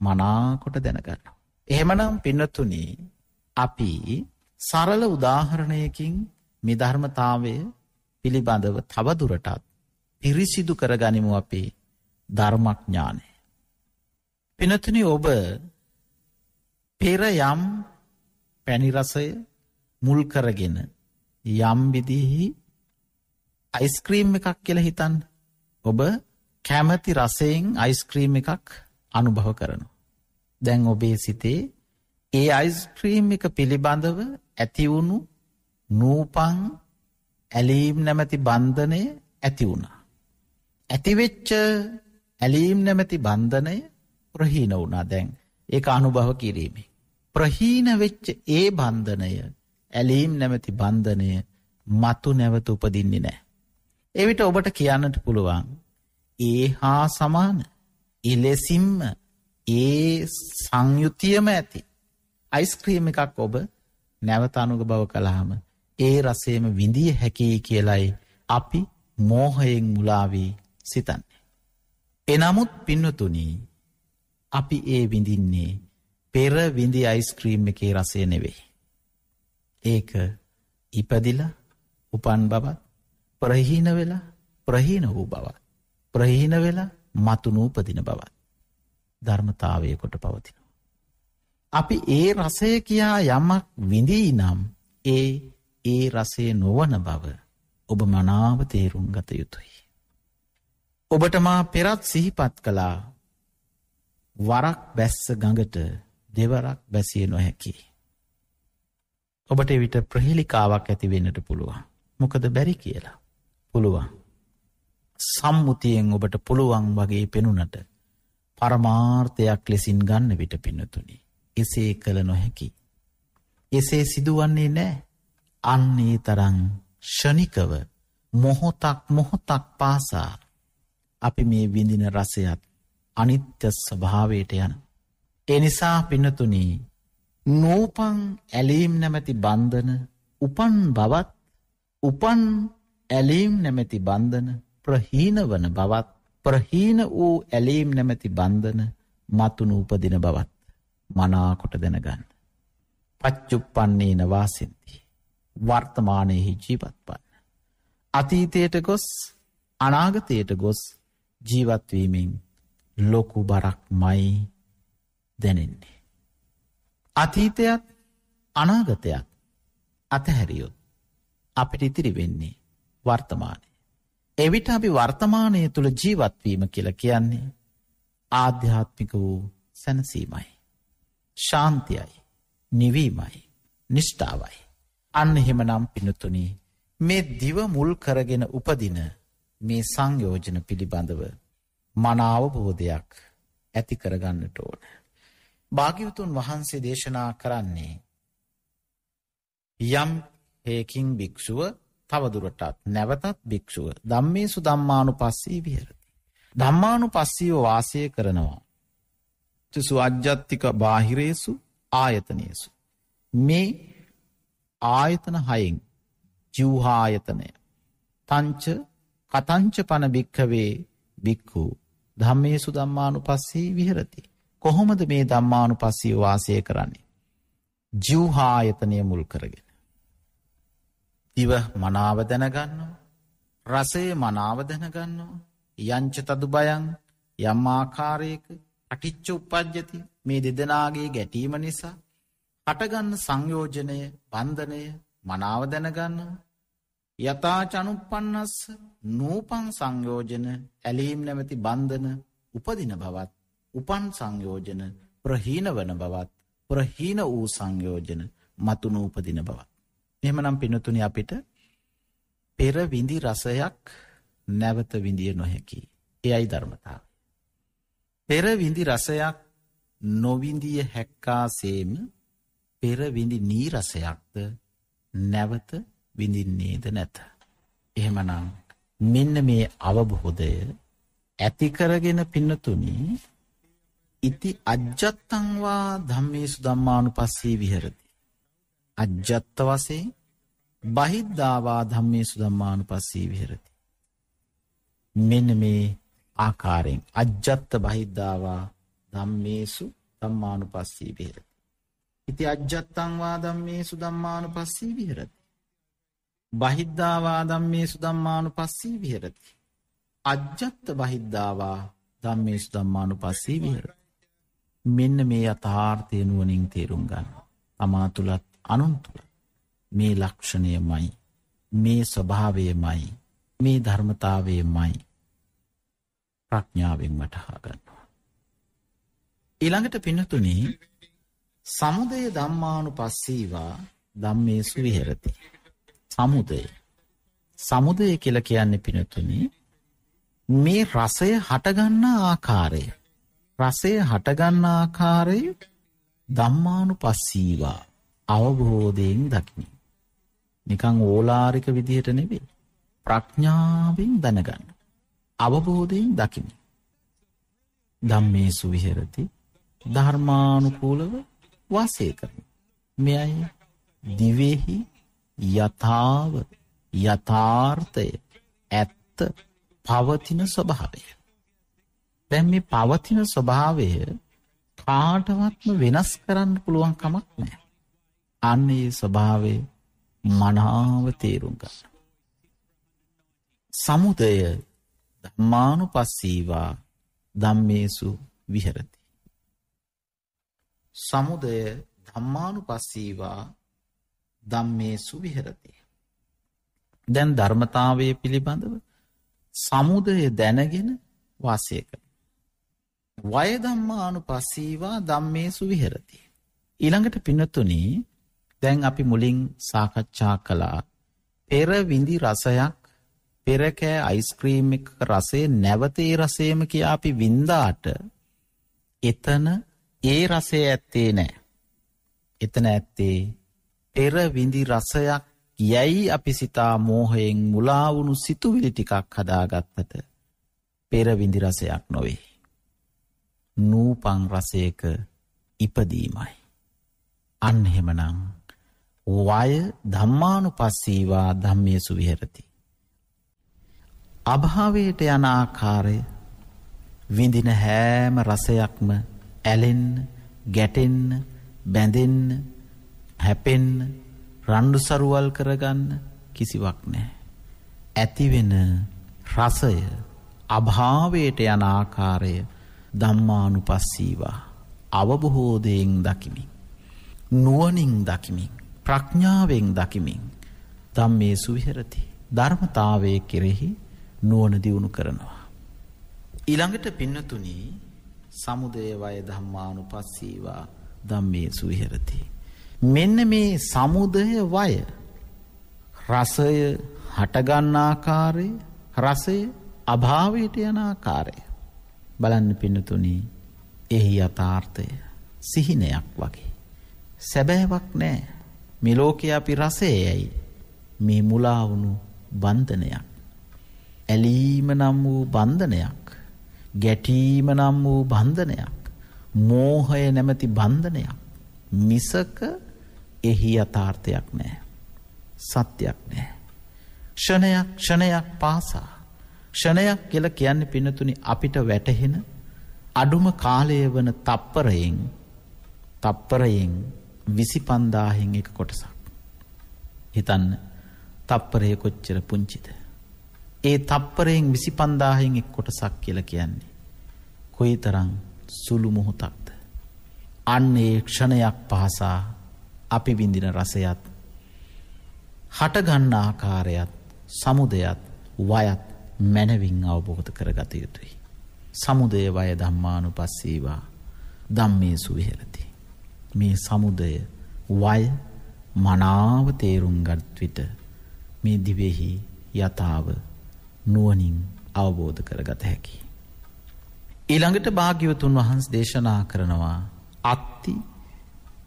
මනාකොට දැනගන්න. එහෙමනම් පින්නතුනී අපි සරල උදාහරණයකින් මිධර්මතාවය පිළිබඳව තවදුරටත් පිරිසිදු කරගනිමු අපේ ධර්මඥානය. පිනතුනි ඔබ පෙර යම් පැණිරසය මුල් කරගෙන යම් විදිහි අයිස්ක්‍රීම් එකක් කියල හිතන් ඔබ කැමති රසයෙන් අයිස්ක්‍රීම් එකක් අනුභව කරනු. දැන් ඔබේ සිතේ ඒ අයිස්ක්‍රීම් එක පිළිබඳව ඇතිවුණු නූපං ඇලීම් නැමැති බන්ධනය ඇති වුණා. ඇතිවෙච්ච ඇලීම් නැමැති බන්ධනය ප්‍රහීන වුණා දැන් ඒ අනුභව කිරීමේ. ප්‍රහීන වෙච්ච ඒ බන්ධනය ඇලීම් නැමැති බන්ධනය මතු නැවත උපදින්නේ නෑ. එවිට ඔබට කියන්නට පුළුවන් ඒ හා සමාන එලෙසිම්ම ඒ සංයුතියම ඇති අයිස්ක්‍රීම එකක් ඔබ නැවත අනුග බව කළාම ඒ රසේම විඳිය හැකී කියලයි අපි මෝහයෙන් මුලාවී සිතන්නේ. එනමුත් පින්නතුනී අපි ඒ විඳින්නේ පෙර විඳි අයිස්ක්‍රීම් එකේ රසය නෙවෙයි. ඒක ඉපදිල උපන් බවත් ප්‍රහීන වෙලා ප්‍රහීන වූ බවත්. ප්‍රහීන වෙලා මතු නූපදින බවත්. ධර්මතාවය කොට පවතිනවා. අපි ඒ රසය කියා යමක් විඳී නම් ඒ ඒ රසේ නොවන බව ඔබ මනාව තේරුම් ගත යුතුයි. ඔබට මා පෙරත් සිහිපත් කළා වරක් බැස්ස ගඟට දෙවරක් බැසිය නොහැකි. ඔබට එවිට ප්‍රහෙලිකාවක් ඇති වෙන්නට පුළුවන්. මොකද බැරි කියලා. පුළුවන්. සම්මුතියෙන් ඔබට පුළුවන් වගේ පෙනුනට පරමාර්ථයක් ලෙසින් ගන්න විට පින්නතුනි. එසේ කළ නොහැකි. එසේ සිදුවන්නේ නෑ අන්නේ තරං ෂනිකව මොහොතක් මොහොතක් පාසා අපි මේ විඳින රසයත් අනිත්‍ය ස්වභාවයට යන. එනිසා පිනතුනී නූපං ඇලීම් නැමැති බන්ධන උපන් බවත් උපන් ඇලීම් නැමැති බන්ධන ප්‍රහීන වන බවත් ප්‍රහීන වූ ඇලීම් නැමැති බන්ධන මතුනු උපදින බවත් මනාකොට දැනගන්න. පච්චුප්පන්නේ නවාසින්ති. වර්තමානයෙහි ජීවත් වන්න. අතීතයට ගොස් අනාගතයට ගොස් ජීවත්වීමෙන් ලොකු බරක් මයි දැනෙන්නේ. අතීතයක් අනාගතයක් අතහැරියොත් අපිට ඉතිරි වෙන්නේ වර්තමානය. එවිට අපි වර්තමානය තුළ ජීවත්වීම කියල කියන්නේ ආධ්‍යාත්මික වූ සැනසීමයි. ශාන්තියයි නිවීමයි නිෂ්ඨාවයි. අන්න එහෙම නම් පිනතුනී මේ දිව මුල් කරගෙන උපදින මේ සංයෝජන පිළිබඳව මනාවබෝධයක් ඇති කරගන්නට ඕන. භාගිවතුන් වහන්සේ දේශනා කරන්නේ යම් හේකින් භික්‍ෂුව තවදුරටත් නැවතත් භික්‍ෂුව දම්මේසු දම්මානු පස්සී විහරති. දම්මානු පස්සීව වාසය කරනවා. සු අජ්ජත්තික බාහිරේසු ආයතනයසු. මේ ආයතන හයින් ජිව්හායතනය තංච කතංච පන භික්කවේ බික්කු ධම්මේසු දම්මානු පස්සේ විහරති. කොහොමද මේ දම්මානු පස්සී වාසය කරන්නේ. ජිව්හායතනය මුල් කරගෙන. දිව මනාව දැනගන්නවා රසය මනාව දැනගන්නවා යංච තදු බයන් යම් ආකාරයක අටිච්ච උපද්ජති මේ දෙදෙනගේ ගැටීම නිසා හටගන්න සංයෝජනය බන්ධනය මනාව දැනගන්නවා යතා චනුපන්නස්ස නූපං සංයෝජන ඇලීම් නැමැති බන්ධන උපදින බවත් උපන් සංයෝජන ප්‍රහීන වන බවත් ප්‍රහීන වූ සංයෝජන මතුන උපදින බවත්. එහමනම් පිනතුනි අපිට පෙර විඳි රසයක් නැවත විඳිය නොහැකි. එයයි ධර්මතාව. පෙර විඳි රසයක් නොවින්දිය හැක්කාසේම පෙර විඳි නීරසයක්ද නැවත විඳින්නේද නැත. එහෙමනම් මෙන්න මේ අවබොහොදය ඇතිකරගෙන පින්නතුනි ඉති අජ්ජත්තංවා ධම්මේසු දම්මානු පස්සේ විහරති. අජ්ජත්ත වසේ බහිද්ධවා ධම්මේසු දම්මානු පස්සේ විහරති. මෙන්න මේ ආකාරයෙන් අජ්ජත්ත බහිද්ධවා ධම්මේසු දම්මානු පස්සී විහරති. ඉති අජ්ජත්තංවා දම්මේසු දම්මානු පස්සී විහරති. බහිද්ධවා දම්මේ සුදම්මානු පස්සී විහරති. අජ්ජත්ත බහිද්ධවා දම්මේ සුදම්මානු පස්සී විහර. මෙන්න මේ අතාර්ථය නුවනින් තේරුම් ගන්න. තමා තුළත් අනුන් තුළ මේ ලක්ෂණය මයි මේ ස්වභාවය මයි මේ ධර්මතාවය මයි ප්‍රඥාවෙන් වටහා ගන්නවා. ඊළඟට පිනතුනී සමුදය දම්මානු පස්සීවා දම්මේසු විහෙරති. සමුදය. සමුදය කියල කියන්නේ පිනතුනි මේ රසය හටගන්න ආකාරය. රසය හටගන්න ආකාරය දම්මානු පස්සීවා අවබෝධයෙන් දකිනි. නිකං ඕලාරික විදිහට නෙවේ. ප්‍රඥාවෙන් දැනගන්න. අවබෝධයෙන් දකිනි. දම්මේසු විහෙරති ධර්මානුකූලව වාසය කරන. මෙයයි දිවෙහි යථාව යථාර්ථය ඇත්ත පවතින ස්වභාවය. දැම් මේ පවතින ස්වභාවය කාටවත්ම වෙනස් කරන්න පුළුවන් කමක් නෑ. අන්න ඒ ස්වභාවය මනාව තේරුම් ගන්න. සමුදය ධම්මානු පස්සීවා දම්මේසු විහරති. සමුදය ධම්මානු පස්සීවා දම්මේසු විහරති. දැන් ධර්මතාවය පිළිබඳව සමුදය දැනගෙන වාසය කර. වයදම්මානු පස්සීවා දම්මේසු විහරති. ඊළඟට පිනතුනී දැන් අපි මුලින් සාකච්ඡා කළා පෙර විඳි රසයක් පෙරකෑ අයිස්ක්‍රීම් එක රසේ නැවතේ රසේම කියා අපි වින්දාට එතන ඒ රසේ ඇත්තේ නෑ. එතන ඇත්තේ පෙර විඳි රසයක් යැයි අපි සිතා මෝහයෙන් මුලාවුණු සිතුවිලි ටිකක් හදාගත්තට පෙරවිඳි රසයක් නොවේ. නූපං රසයක ඉපදීමයි. අන්හෙමනං වය ධම්මානු පස්සීවා ධම්මයසු විහරති. අභාවයට යන ආකාරය විඳින හෑම රසයක්ම ඇලෙන්න ගැටෙන්න බැඳෙන්න හැපෙන්න රණ්ඩු සරුවල් කරගන්න කිසිවක් නෑ. ඇතිවෙන රසය අභාවයට යන ආකාරය දම්මානු පස්සීවා අවබොහෝදයෙන් දකිමින්. නුවනින් දකිමින් ප්‍රඥාවෙන් දකිමින් දම් මේ සුවිහරති ධර්මතාවය කෙරෙහි නුවන දියුණු කරනවා. ඊළඟට පින්නතුනී සමුදය වය ධම්මානු පස්සීවා දම් මේ සුවිහරති. මෙන්න මේ සමුදය වය රසය හටගන්නාකාරය රසය අභාවයට යනාකාරය බලන්න පින්නතුනී එහි අතාර්ථය සිහිනයක් වගේ. සැබෑවක් නෑ මෙලෝකය අපි රසය යැයි මේ මුලාවුණු බන්ධනයක්. ඇලීම නම් වූ බන්ධනයක් ගැටීම නම් වූ බන්ධනයක්. මෝහය නැමැති බන්ධනයක්. මිසක එහි අතාර්ථයක් නෑ සත්‍යයක් නෑ ක්ෂණයක් ක්ෂණයක් පාසා. ක්ෂණයක් කියල කියන්න පිනතුනි අපිට වැටහෙන අඩුම කාලය වන තප්පරයෙන් තප්පරයෙන් විසි පන්දාහෙන් එක කොටසක්. හිතන්න තප්පරය කොච්චර පුංචිද? ඒ තප්පරයෙන් විසි පන්දාහෙන් එක් කොටසක් කියල කියන්නේ. කොයි තරං සුළු මොහොතක්ද. අන්න ඒ ක්ෂණයක් පහසා අපි විඳින රසයත් හටගන්න ආකාරයත් සමුදයත් වයත් මැනවින් අවබෝධ කරගත යුතුයි. සමුදය වය දම්මානු පස්සීවා දම්මේ සුවිහෙරති. මේ සමුදය වය මනාව තේරුම් ගත් විට මේ දිවෙහි යථාව නුවනින් අවබෝධ කරගත හැකි. ඊළඟට භාග්‍යවතුන් වහන්ස් දේශනා කරනවා අත්ති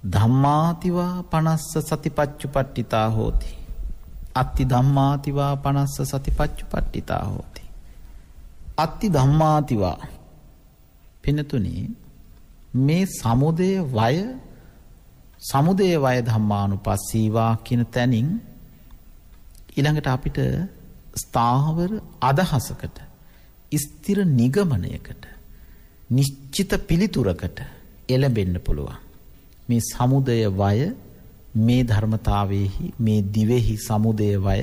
ධම්මාතිවා පනස්ස සතිපච්චු පට්ටිතා හෝති. අත්ති ධම්මාතිවා පනස්ස සතිපච්චු පට්ටිතා හෝති. අත්ති ධම්මාතිවා පිනතුනේ මේ සමුදය වය සමුදය වය ධම්මානු පස්සීවා කියන තැනින් ඉළඟට අපිට ස්ථාවර අදහසකට ස්තිර නිගමනයකට නිශ්චිත පිළිතුරකට එළබෙන්න පුළුවන්. මේ සමුදය වය මේ ධර්මතාවයෙහි මේ දිවෙහි සමුදේවය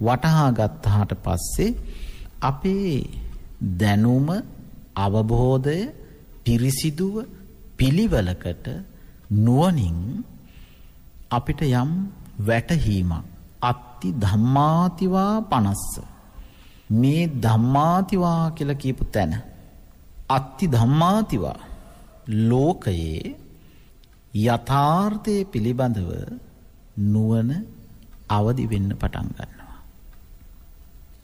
වටහා ගත්තහට පස්සේ අපේ දැනුම අවබෝධය පිරිසිදුව පිළිවෙලකට නුවනින් අපිට යම් වැටහීමක් අත්ති ධම්මාතිවා පනස්ස මේ ධම්මාතිවා කියල කියපු තැන අත්ති ධම්මාතිවා ලෝකයේ යථාර්ථය පිළිබඳව නුවන අවදි වෙන්න පටන් ගන්නවා.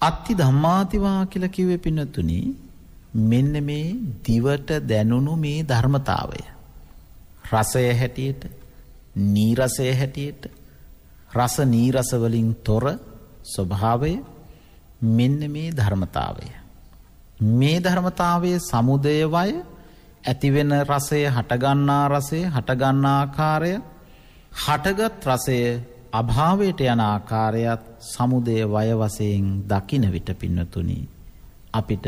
අත්ති ධම්මාතිවා කියල කිවේ පිනතුනි මෙන්න මේ දිවට දැනුණු මේ ධර්මතාවය. රසය හැටියට නීරසය හැටියට රස නීරසවලින් තොර ස්වභාවය මෙන්න මේ ධර්මතාවය. මේ ධර්මතාවය සමුදයවය ඇතිවෙන රසය හටගන්නා රසය හටගන්නාආකාරය හටගත් රසය අභාවයට යන ආකාරයත් සමුදය වය වසයෙන් දකින විට පින්නතුනි අපිට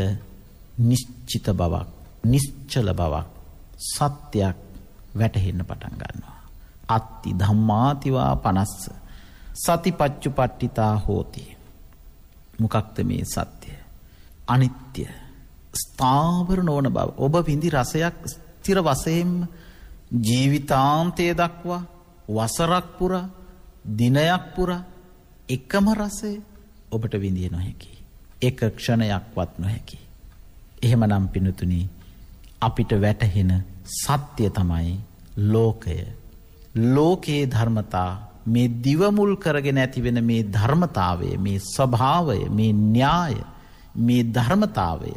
නිශ්චිත බවක් නිශ්චල බවක් සත්‍යයක් වැටහෙන්න පටන් ගන්නවා. අත්ති ධම්මාතිවා පනස්ස සති පච්චු පට්ටිතා හෝති. මොකක්ද මේ සත්‍යය. අනිත්‍ය ස්ථාවර නොවන බව ඔබ විඳි රසයක් ස්තිර වසයෙන්ම ජීවිතාන්තය දක්වා වසරක් පුර දිනයක් පුර එකම රසය ඔබට විඳිය නොහැකි. එක ක්ෂණයක්වත් නොහැකි. එහෙම නම් පිනතුනි අපිට වැටහෙන සත්‍යය තමයි ලෝකය ලෝකයේ ධර්මතා මේ දිවමුල් කරගෙන ඇතිවෙන මේ ධර්මතාවය මේ ස්වභාවය මේ න්‍යාය මේ ධර්මතාවය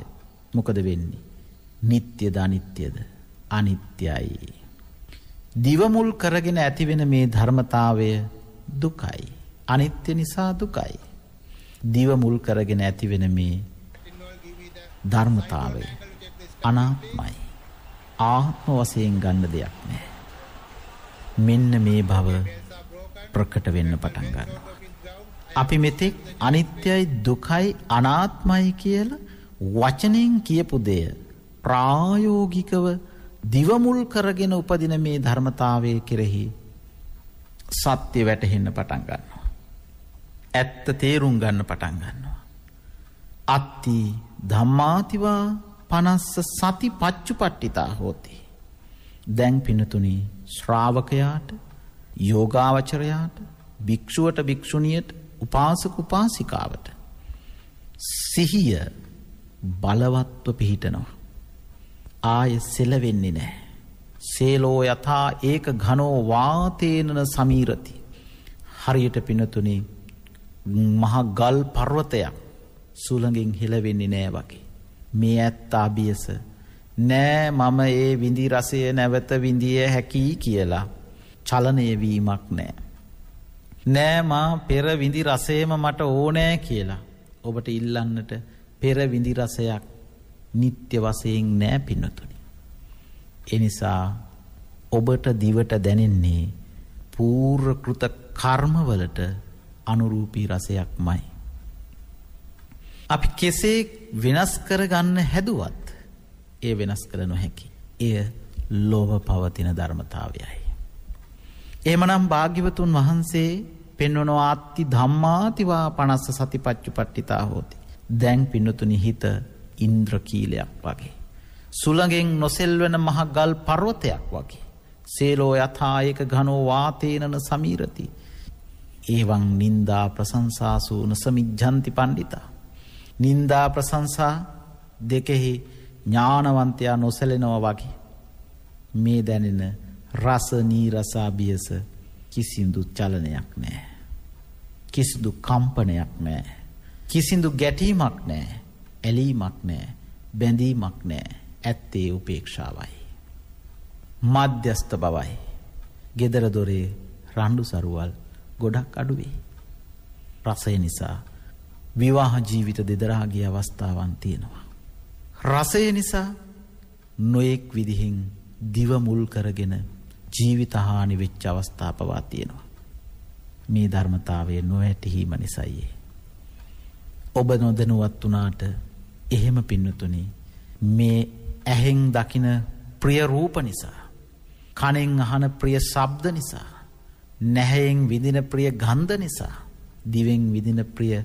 මොකද වෙන්නේ. නිත්‍යද අනිත්‍යද අනිත්‍යයි. දිවමුල් කරගෙන ඇතිවෙන මේ ධර්මතාවය දුකයි. අනිත්‍ය නිසා දුකයි. දිවමුල් කරගෙන ඇතිවෙන මේ ධර්මතාවය අනාත්මයි. ආත්ම වසයෙන් ගන්න දෙයක් නෑ. මෙන්න මේ බව ප්‍රකට වෙන්න පටන් ගන්නවා. අපි මෙතෙක් අනිත්‍යයි දුකයි අනාත්මයි කියල වචනයෙන් කියපු දෙය ප්‍රායෝගිකව දිවමුල් කරගෙන උපදින මේ ධර්මතාවය කෙරෙහි සත්‍ය වැටහෙන්න පටන් ගන්නවා. ඇත්ත තේරුම් ගන්න පටන් ගන්නවා. අත්ති ධම්මාතිවා පනස්ස සති පච්චු පට්ටිතා හෝති. දැන් පිනතුනි ශ්‍රාවකයාට යෝගාවචරයාට භික්‍ෂුවට භික්‍ෂුණියට උපාසක උපාසිකාවට. සිහිය බලවත්ව පිහිටනවා. ආය සෙලවෙන්නේ නෑ. සේලෝ යථා ඒක ගනෝ වාතේනන සමීරති. හරියට පිනතුනේ මහ ගල් පර්වතයක් සුළඟින් හිලවෙන්නේ නෑ වගේ. මේ ඇත්තා බියස නෑ මම ඒ විඳි රසය නැවත විඳිය හැකී කියලා චලනයවීමක් නෑ. නෑමා පෙර විඳි රසේම මට ඕනෑ කියලා ඔබට ඉල්ලන්නට පෙර විඳි රසයක් නිත්‍ය වසයෙන් නෑ පින්නතුනි. එනිසා ඔබට දිවට දැනෙන්නේ පූර්කෘත කර්මවලට අනුරූපී රසයක් මයි. අපි කෙසේ වෙනස් කරගන්න හැදුවත් ඒ වෙනස් කළ නොහැකි. එය ලෝව පවතින ධර්මතාවයයි. එමනම් භාග්‍යවතුන් වහන්සේ පෙන්වනවා අත්ති ධම්මාතිවා පනස්ස සතිපච්චු පට්ටිතා හෝති. දැන් පින්නතුනි හිත ඉන්ද්‍රකීලයක් වගේ. සුළඟෙන් නොසෙල්වන මහ ගල් පර්වතයක් වගේ. සේලෝ යථායක ගනෝ වාතේනන සමීරති. ඒවන් නින්දා ප්‍රසංසාසූන සමිජ්ජන්ති පණ්ඩිතා. නින්දා ප්‍රසංසා දෙකෙහි ඥානවන්තයා නොසැලෙනව වගේ. මේ දැනෙන රස නීරසාබියස කිසිදු චලනයක් නෑ. කිසිදු කම්පනයක් නෑ. කිසිදු ගැටීමක් නෑ ඇලීමක් නෑ බැඳීමක් නෑ ඇත්තේ උපේක්ෂාවයි. මධ්‍යස්ථ බවයි. ගෙදර දොරේ රණ්ඩු සරුවල් ගොඩක් අඩුවේ. රසය නිසා විවාහ ජීවිත දෙදරාගේ අවස්ථාවන් තියෙනවා. රසය නිසා නොයෙක් විදිහින් දිව මුල් කරගෙන ජීවිතහානි වෙච්ච අවස්ථා පවා තියෙනවා. මේ ධර්මතාවය නොවැටහීම නිසයියේ. ඔබ නොදනුවත් වනාට එහෙම පින්නතුනි මේ ඇහෙන් දකින ප්‍රිය රූප නිසා. කනෙන් අහන ප්‍රිය සබ්ද නිසා. නැහැයෙන් විදින ප්‍රිය ගන්ධ නිසා දිවෙන් විදින ප්‍රිය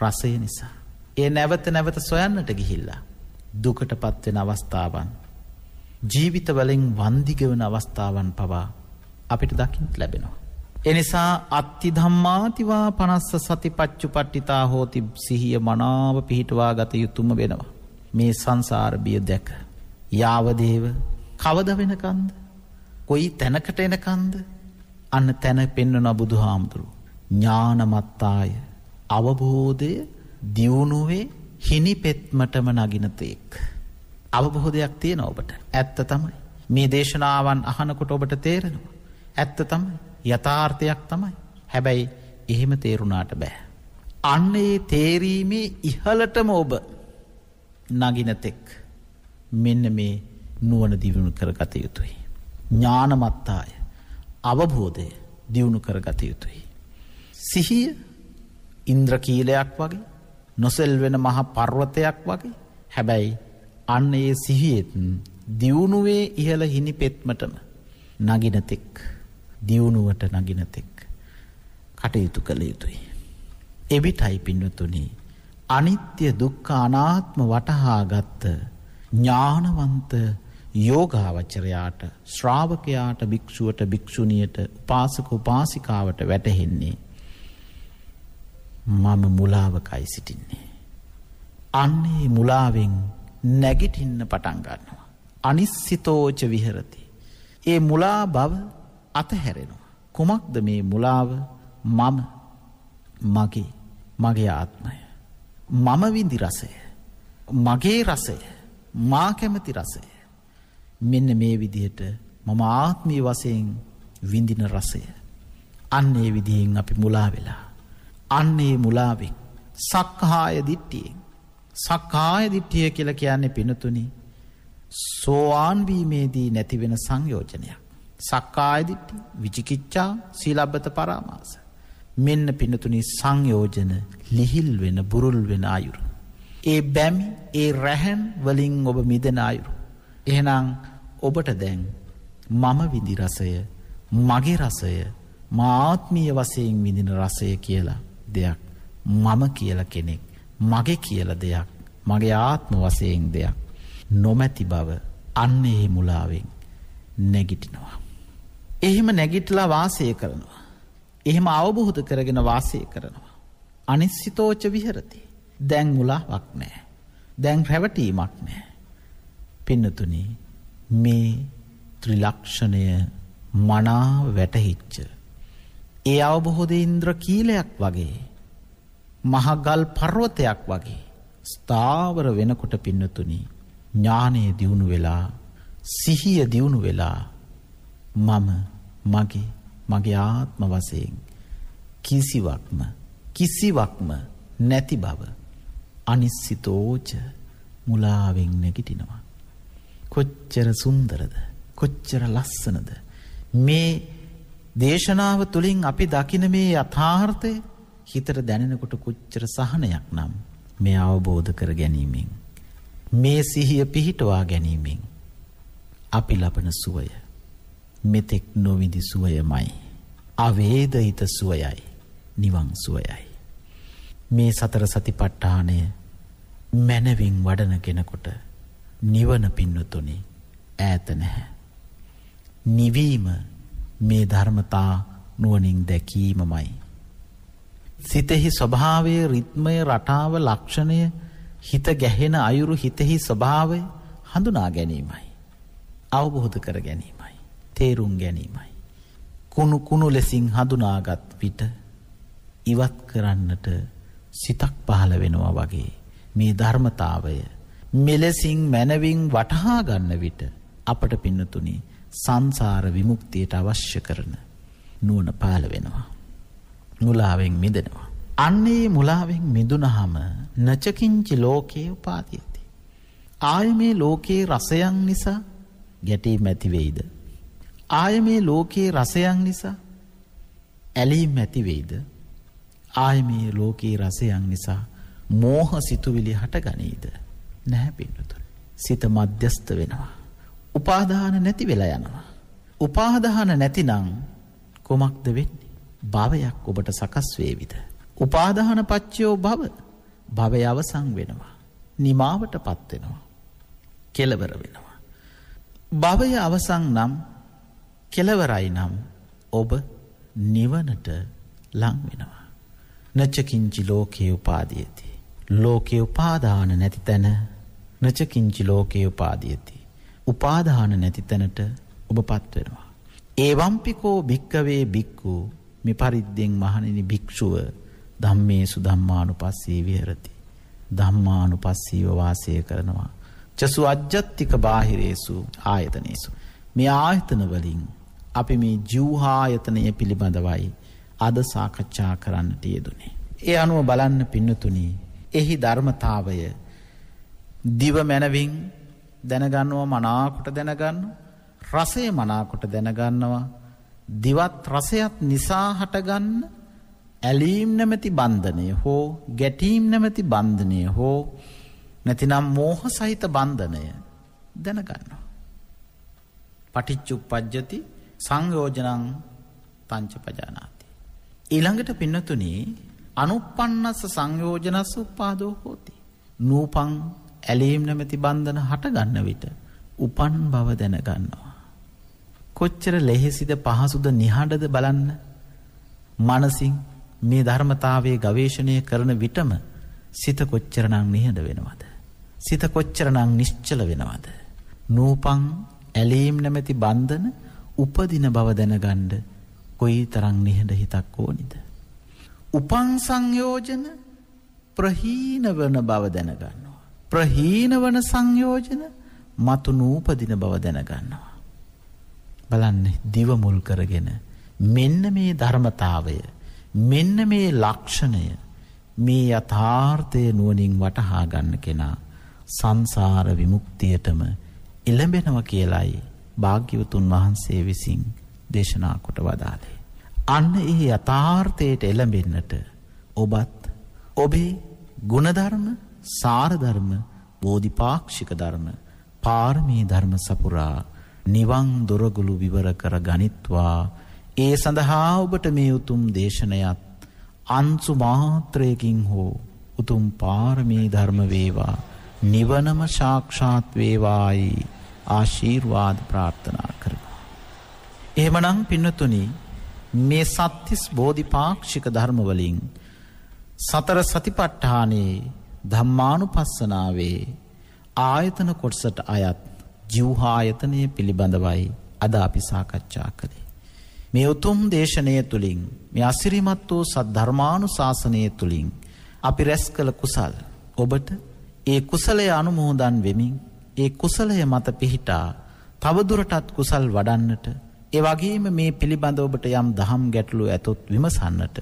රසය නිසා. ඒ නැවත නැවත සොයන්නට ගිහිල්ලා. දුකට පත්වෙන අවස්ථාවන්. ජීවිතවලින් වන්දිගවන අවස්ථාවන් පවා අපිට දකිින්ට ලැබෙනවා. එනිසා අත්ති ධම්මාතිවා පනස්ස සති පච්චු පට්ටිතා හෝති සිහිය මනාව පිහිටවා ගත යුතුම වෙනවා. මේ සංසාරබිය දැක. යාවදේව කවද වෙනකන්ද. කොයි තැනකට එනකන්ද අන්න තැන පෙන්වන බුදු හාමුදුරු. ඥානමත්තාය අවබෝධය දියුණුවේ හිනි පෙත්මටම නගිනතයෙක්. අවබෝධයක් තියෙන ඔබට ඇත්ත තමයි. මේ දේශනාවන් අහනකොට ඔබට තේරෙනවා. ඇත්ත තමයි යථාර්ථයක් තමයි. හැබැයි එහෙම තේරුණාට බෑ. අන්න ඒ තේරීමේ ඉහලටම ඔබ නගිනතෙක් මෙන්න මේ නුවන දිවිුණු කර ගත යුතුයි. ඥානමත්තාය අවබෝධය දියුණු කර ගත යුතුයි. සිහිය ඉන්ද්‍රකීලයක් වගේ නොසෙල් වෙන මහ පර්වතයක් වගේ හැබැයි අන්න ඒ සිහියෙත් දියුණුවේ ඉහළ හිනි පෙත්මටම නගිනතෙක් දියුණුවට නගිනතෙක් කටයුතු කළ යුතුයි. එවිටයි පින්නතුනි අනිත්‍ය දුක්ඛ අනාත්ම වටහා ගත්ත ඥානවන්ත යෝගාවච්චරයාට ශ්‍රාවකයාට භික්‍ෂුවට භික්‍ෂුණියට උපාසක උපාසිකාවට වැටහෙන්නේ මම මුලාවකයි සිටින්නේ. අන්නේ මුලාවෙන් නැගිටින්න පටන්ගන්නවා. අනිස්සිතෝච විහරති. ඒ මුලා බව අතහැරෙනවා. කුමක්ද මේ මුලාව මම මගේ මගේ ආත්මය. මම විඳි රසය. මගේ රසය මා කැමති රසය. මෙන්න මේ විදිහට මම ආත්මී වසයෙන් විඳින රසය. අන්නේ විදිහෙන් අපි මුලා වෙලා. අන්නේ මුලාවෙන් සක්හාය දිට්ටියෙන් සක්කාය දිට්ටිය කියල කියන්නේ පිනතුනි සෝවාන්වීමේදී නැතිවෙන සංයෝජනයක්. සක්කාය දිට්ටි විචිකිච්චා සීලබ්බත පරාමාස. මෙන්න පිනතුනි සංයෝජන ලිහිල් වෙන බුරුල් වෙන අයුරු. ඒ බැමි ඒ රැහැන් වලින් ඔබ මිදෙන අයුරු. එහෙනම් ඔබට දැන් මම විදි රසය මගේ රසය මාත්මීය වසයෙන් විදින රසය කියලා දෙයක් මම කියල කෙනෙක් මගේ කියල දෙයක් මගේ ආත්ම වසයෙන් දෙයක් නොමැති බව අන්න ඒ මුලාවෙන් නැගිටිනවා. එහෙම නැගිටලා වාසය කරනවා. එහෙම අවබොහොද කරගෙන වාසය කරනවා. අනිස්සිතෝච විහරති. දැන් මුලාවක් නෑ. දැන් රැවටීමක් නෑ. පින්නතුනි මේ ත්‍රිලක්ෂණය මනා වැටහිච්ච. ඒ අවබොහොද ඉන්ද්‍ර කීලයක් වගේ. මහගල් පර්වතයක් වගේ. ස්ථාවර වෙනකොට පින්නතුනි ඥානය දියුණු වෙලා සිහිය දියුණු වෙලා මම මගේ මගේ ආත්ම වසයෙන් කිසිවක්ම කිසිවක්ම නැති බව අනිස්සිතෝච මුලාවෙන් නැගිටිනවා. කොච්චර සුන්දරද කොච්චර ලස්සනද මේ දේශනාව තුළින් අපි දකින මේ යථාර්ථය හිතට දැනෙනකොට කොච්චර සහනයක් නම් මේ අවබෝධ කර ගැනීමෙන්. මේ සිහිය පිහිටවා ගැනීමෙන් අපි ලබන සුවය මෙතෙක් නොවිදි සුවයමයි. අවේදහිත සුවයයි නිවන් සුවයයි. මේ සතර සතිපට්ඨානය මැනවින් වඩන කෙනකොට නිවන පින්නතුනි ඈත නැහැ. නිවීම මේ ධර්මතා නුවනින් දැකීමමයි. සිතෙහි ස්වභාවය රිත්මය රටාව ලක්ෂණය හිත ගැහෙන අයුරු හිතෙහි ස්වභාවය හඳුනා ගැනීමයි. අවබෝධ කර ගැනීමයි. තේරුම් ගැනීමයි. කුණු කුණු ලෙසින් හඳුනාගත් විට ඉවත් කරන්නට සිතක් පහළ වෙනවා වගේ මේ ධර්මතාවය මෙලෙසින් මැනවින් වටහා ගන්න විට අපට පින්නතුනි සංසාර විමුක්තියට අවශ්‍ය කරන නුවන පාල වෙනවා. මුලාවෙන් මිදෙනවා. අන්නේ මුලාවෙන් මිදුනහම නචකින්චි ලෝකයේ උපාතියති. ආය මේ ලෝකයේ රසයන් නිසා ගැටීම් ඇතිවෙයිද. ආය මේ ලෝකයේ රසයන් නිසා ඇලීම් ඇතිවෙයිද. ආය මේ ලෝකයේ රසයන් නිසා මෝහ සිතුවිලි හට ගනීද නැහැ පින්නතුර. සිත මධ්‍යස්ත වෙනවා. උපාදාන නැති වෙලා යනවා. උපාදාන නැතිනං කොමක්ද වෙන්නේ. භවයක් ඔබට සකස් වේවිද. උපාදාන පච්චයෝ භව භවය අවසං වෙනවා. නිමාවට පත්වෙනවා. කෙලවර වෙනවා. භවය අවසං නම් කෙලවරයි නම් ඔබ නිවනට ලං වෙනවා. නච්චකින්චි ලෝකයේ උපාදියති. ලෝකයේ උපාදාන නැති තැන නචකින්චි ලෝකයේ උපාදියති. උපාදාන නැති තැනට ඔබ පත්වෙනවා. ඒවම්පිකෝ භික්කවේ බික්කු මි පරිද්දෙන් මහණනි භික්ෂුව ධම්මේසු ධම්මානු පස්සේ විහරති. ධම්මානු පස්සීව වාසය කරනවා. චසු අජ්ජත්තික බාහිරේසු ආයතනේසු. මේ ආයතනවලින් අපි මේ ජූහායතනය පිළිබඳවයි අද සාකච්ඡා කරන්නට යෙදුනේ. ඒ අනුව බලන්න පින්නතුනී එහි ධර්මතාවය දිව මැනවින් දැනගන්නවා මනාකොට දැනගන්න රසය මනාකොට දැනගන්නවා දිවත් රසයත් නිසා හටගන්න ඇලීම් නැමැති බන්ධනය හෝ ගැටීම් නැමැති බන්ධනය හෝ නැතිනම් මෝහ සහිත බන්ධනය දැනගන්නවා. පටිච්චුක් පජ්ජති සංයෝජනං පංච පජානාති. ඊළඟට පින්නතුනී අනුපන්නස්ස සංයෝජනස්ස උපාදෝ හෝති. නූපං ඇලීම් නැමැති බන්ධන හටගන්න විට උපන් බව දැනගන්නවා. කොච්චර ලෙහෙසිද පහසුද නිහඬද බලන්න මනසින් මේ ධර්මතාවයේ ගවේශණය කරන විටම සිත කොච්චරනං නිහඬ වෙනවද. සිත කොච්චරනං නිශ්චල වෙනවද. නූපං ඇලීම් නැමැති බන්ධන උපදින බව දැනගණ්ඩ කොයි තරං නිහඬ හිතක් ඕනිද. උපං සංයෝජන ප්‍රහීන වන බව දැනගන්නවා. ප්‍රහීන වන සංයෝජන මතු නූපදින බව දැනගන්නවා. බලන්න දිවමුල් කරගෙන මෙන්න මේ ධර්මතාවය මෙන්න මේ ලක්ෂණය මේ යථාර්ථය නුවනින් වටහා ගන්න කෙනා සංසාර විමුක්තියටම එළඹෙනව කියලයි භාග්‍යවතුන් වහන්සේ විසින් දේශනා කොට වදාලේ. අන්න ඒ යථාර්ථයට එළඹෙන්නට ඔබත් ඔබේ ගුණධර්ම සාරධර්ම බෝධිපාක්ෂික ධර්ම පාරමී ධර්ම සපුරා නිවන් දොරගුළු විවර කර ගනිත්වා. ඒ සඳහා ඔබට මේ උතුම් දේශනයත් අන්සු මාත්‍රයකින් හෝ උතුම් පාරමී ධර්ම වේවා. නිවනම ශාක්ෂාත් වේවායි. ආශීර්වාද ප්‍රාර්ථනා කරනවා. එහෙමනං පින්නතුනි මේ සත්තිස් බෝධිපාක්ෂික ධර්මවලින් සතර සතිපට්ඨානයේ ධම්මානු පස්සනාවේ ආයතන කොටසට අයත් ජිව්හායතනය පිළිබඳවයි අද අපි සාකච්ඡා කළේ. මේ උතුම් දේශනය තුළින් මේ අසිරිමත් වූ සද්ධර්මානු ශාසනය තුළින් අපි රැස් කළ කුසල් ඔබට ඒ කුසලය අනුමෝදන් වෙමින් ඒ කුසලය මත පිහිටා තවදුරටත් කුසල් වඩන්නට ඒ වගේම මේ පිළිබඳ ඔබට යම් දහම් ගැටලු ඇතොත් විමසන්නට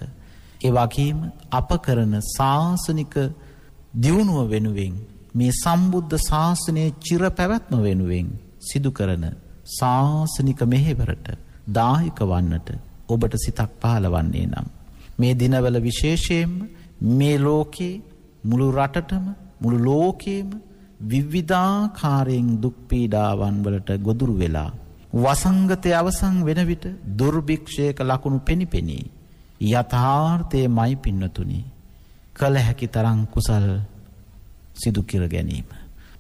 ඒ වගේම අප කරන ශාසනික දියුණුව වෙනුවෙන් මේ සම්බුද්ධ ශාසනයේ චිර පැවැත්ම වෙනුවෙන් සිදු කරන ශාසනික මෙහෙවරට දාහික වන්නට ඔබට සිතක් පහලවන්නේ නම්. මේ දිනවල විශේෂයෙන්ම මේ ලෝකේ මුළු රටටම මුළු ලෝකේම විවිධාකාරයෙන් දුක්පීඩාවන් වලට ගොදුරු වෙලා. වසංගතය අවසං වෙන විට දුර්භික්ෂයක ලකුණු පෙනිපෙනී. යථාර්ථය මයි පින්නතුනි. කළ හැකි තරං කුසල් සිදුකිර ගැනීම.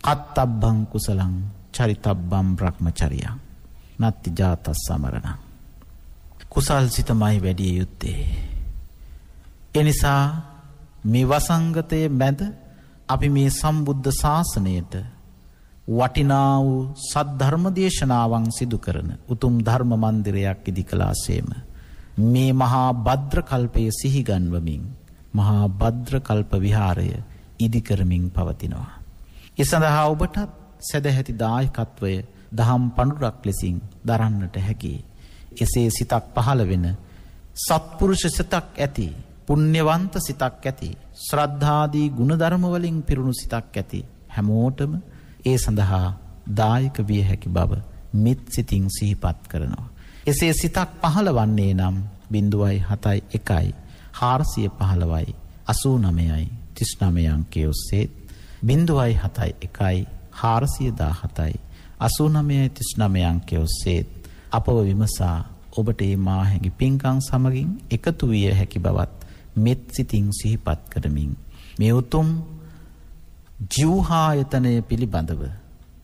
කත්තබ්බං කුසලං චරිතබ්බම් බ්‍රහ්මචරියන්. නත්ති ජාතස් සමරණ. කුසල් සිතමයි වැඩිය යුත්තේ. එනිසා මේ වසංගතය මැද අපි මේ සම්බුද්ධ ශාසනයට වටිනා වූ සද්ධර්ම දේශනාවන් සිදු කරන උතුම් ධර්ම මන්දිරයක් ඉදි කලාසේම. මේ මහා භද්‍රකල්පය සිහිගන්වමින් මහා භද්‍රකල්ප විහාරය ඉදිකරමින් පවතිනවා. එ සඳහා ඔබටත් සැදැහැති දායකත්වය දහම් පණුරක් ලෙසින් දරන්නට හැකි. එසේ සිතක් පහළ වෙන සත්පුරුෂ සිතක් ඇති පුුණ්‍යවන්ත සිතක් ඇති ශ්‍රද්ධාදී ගුණධර්මවලින් පිරුණු සිතක් ඇති හැමෝටම ඒ සඳහා දායක විය හැකි බව මිත් සිතිං සිහිපත් කරනවා. එසේ සිතක් පහළ වන්නේ නම් බිඳුවයි හතයි එකයි හාරසිය පහළවයි අසූ නමයයි තිස්නමයංකය ඔස්සේත් බිඳුවයි හතයි එකයි හාරසිය දා හතයි අසූ නමයයි තිස්නමයංකය ඔස්සේත් අපව විමසා ඔබට ඒ මාහැඟි පින්කං සමගින් එකතු විය හැකි බවත් මෙත් සිතින් සිහිපත් කරමින් මේ උතුම් ජීවහායතනය පිළිබඳව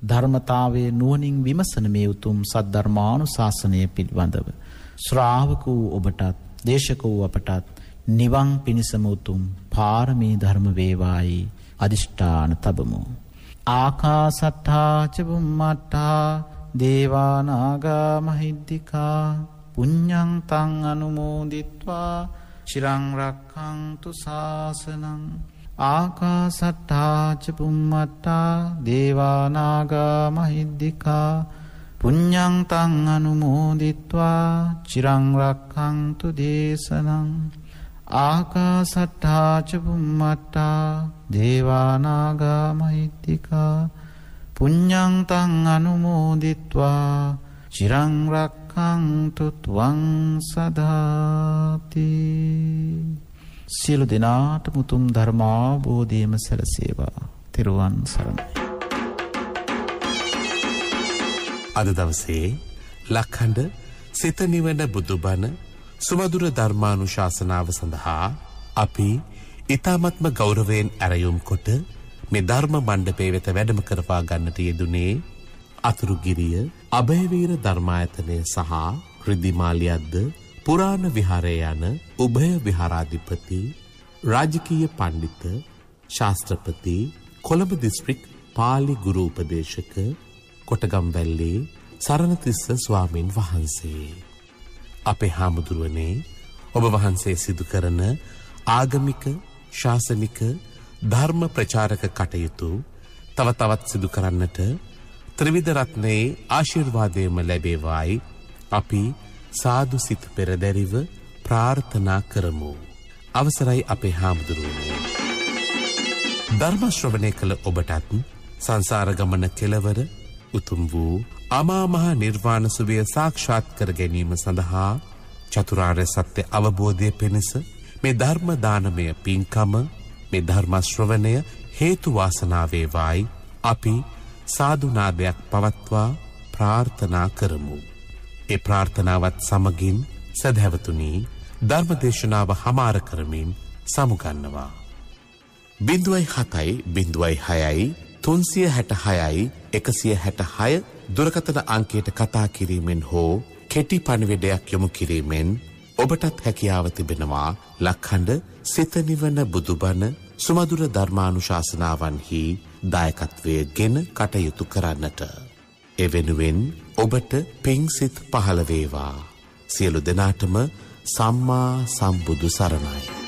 ධර්මතාවයේ නුවණින් විමසන මේ උතුම් සද්ධර්මානුශාසනය පිළිබඳව ශ්‍රාවක වූ ඔබටත් දේශක වූ අපටත් නිවං පිණිසමුතුම් පාරමී ධර්ම වේවායි අධිෂ්ඨාන තබමු. ආකාසට්ඨාචබුම්මට්ටා දේවානාගා මහිද්දිකා පුං්ඥංතං අනුමෝදිත්වා චිරංරක්කංතු ශාසනං ආකාසට්ඨාචපුම්මට්ටා දේවානාගා මහිද්දිකා පුං්ඥංතං අනුමෝදිත්වා චිරංරක්කංතු දේශනං ආකාසට්ඨා ච බුම්මට්ඨා දේවානාගා මහිත්‍තිකා පුඤ්ඤං තං අනුමෝදිත්වා චිරං රක්ඛන්තු ත්වං සදාති. සියලු දෙනාට මුතුම් ධර්මාබෝධයම සැලසේවා. තෙරුවන් සරණයි. අද දවසේ ලක්හඬ සිත නිවන බුදුබණ සුමදුර ධර්මානු ශාසනාව සඳහා අපි ඉතාමත්ම ගෞරවයෙන් ඇරයුම් කොට මේ ධර්ම මණ්ඩපේ වෙත වැඩම කරවා ගන්නට යෙදුනේ අතුරුගිරිය අභයවීර ධර්මායතනය සහ රිදිමාලියද්ද පුරාණ විහාරය යන උභය විහාරාධිපති රාජකීය පණ්ඩිත ශාස්ත්‍රපති කොළඹ දිස්ත්‍රික් පාලි ගුරු උපදේශක කොටගම්වැල්ලේ සරණතිස්ස ස්වාමීන් වහන්සේ. අපේ හාමුදුරුවනේ ඔබ වහන්සේ සිදු කරන ආගමික ශාසනික ධර්ම ප්‍රචාරක කටයුතු තව තවත් සිදු කරන්නට ත්‍රිවිධරත්නයේ ආශිර්වාදයම ලැබේවායි අපි සාදු සිත පෙරදැරිව ප්‍රාර්ථනා කරමු. අවසරයි අපේ හාමුදුරුවනේ. ධර්මශ්‍රවනය කළ ඔබටත් සංසාරගමන කෙලවර උතුම් වූ අමාමහා නිර්වාණ සුවය සාක්ෂාත් කර ගැනීම සඳහා චතුරාර්ය සත්‍ය අවබෝධය පිණිස මේ ධර්ම දානමය පින්කම මේ ධර්මශ්‍රවණය හේතු වාසනා වේවායි අපි සාදුනාදයක් පවත්වා ප්‍රාර්ථනා කරමු. ඒ ප්‍රාර්ථනාවත් සමගින් සදහැවතුනි ධර්මදේශනාව හමාර කරමින් සමුගන්නවා. බිඳුවයි හතයි බිඳුවයි හයයි තුන්සිය හැට හයයි එකසිය හැට හය දුරකතන අංකයට කතා කිරීමෙන් හෝ කෙටි පණිවිඩයක් යොමු කිරීමෙන් ඔබටත් හැකියාව තිබෙනවා ලක්හඬ සිතනිවන බුදුබණ සුමදුර ධර්මානුශාසනාවන්හි දායකත්වය ගෙන කටයුතු කරන්නට. එවෙනුවෙන් ඔබට පිංසිත් පහළවේවා. සියලු දෙනාටම සම්මා සම්බුදු සරණයි.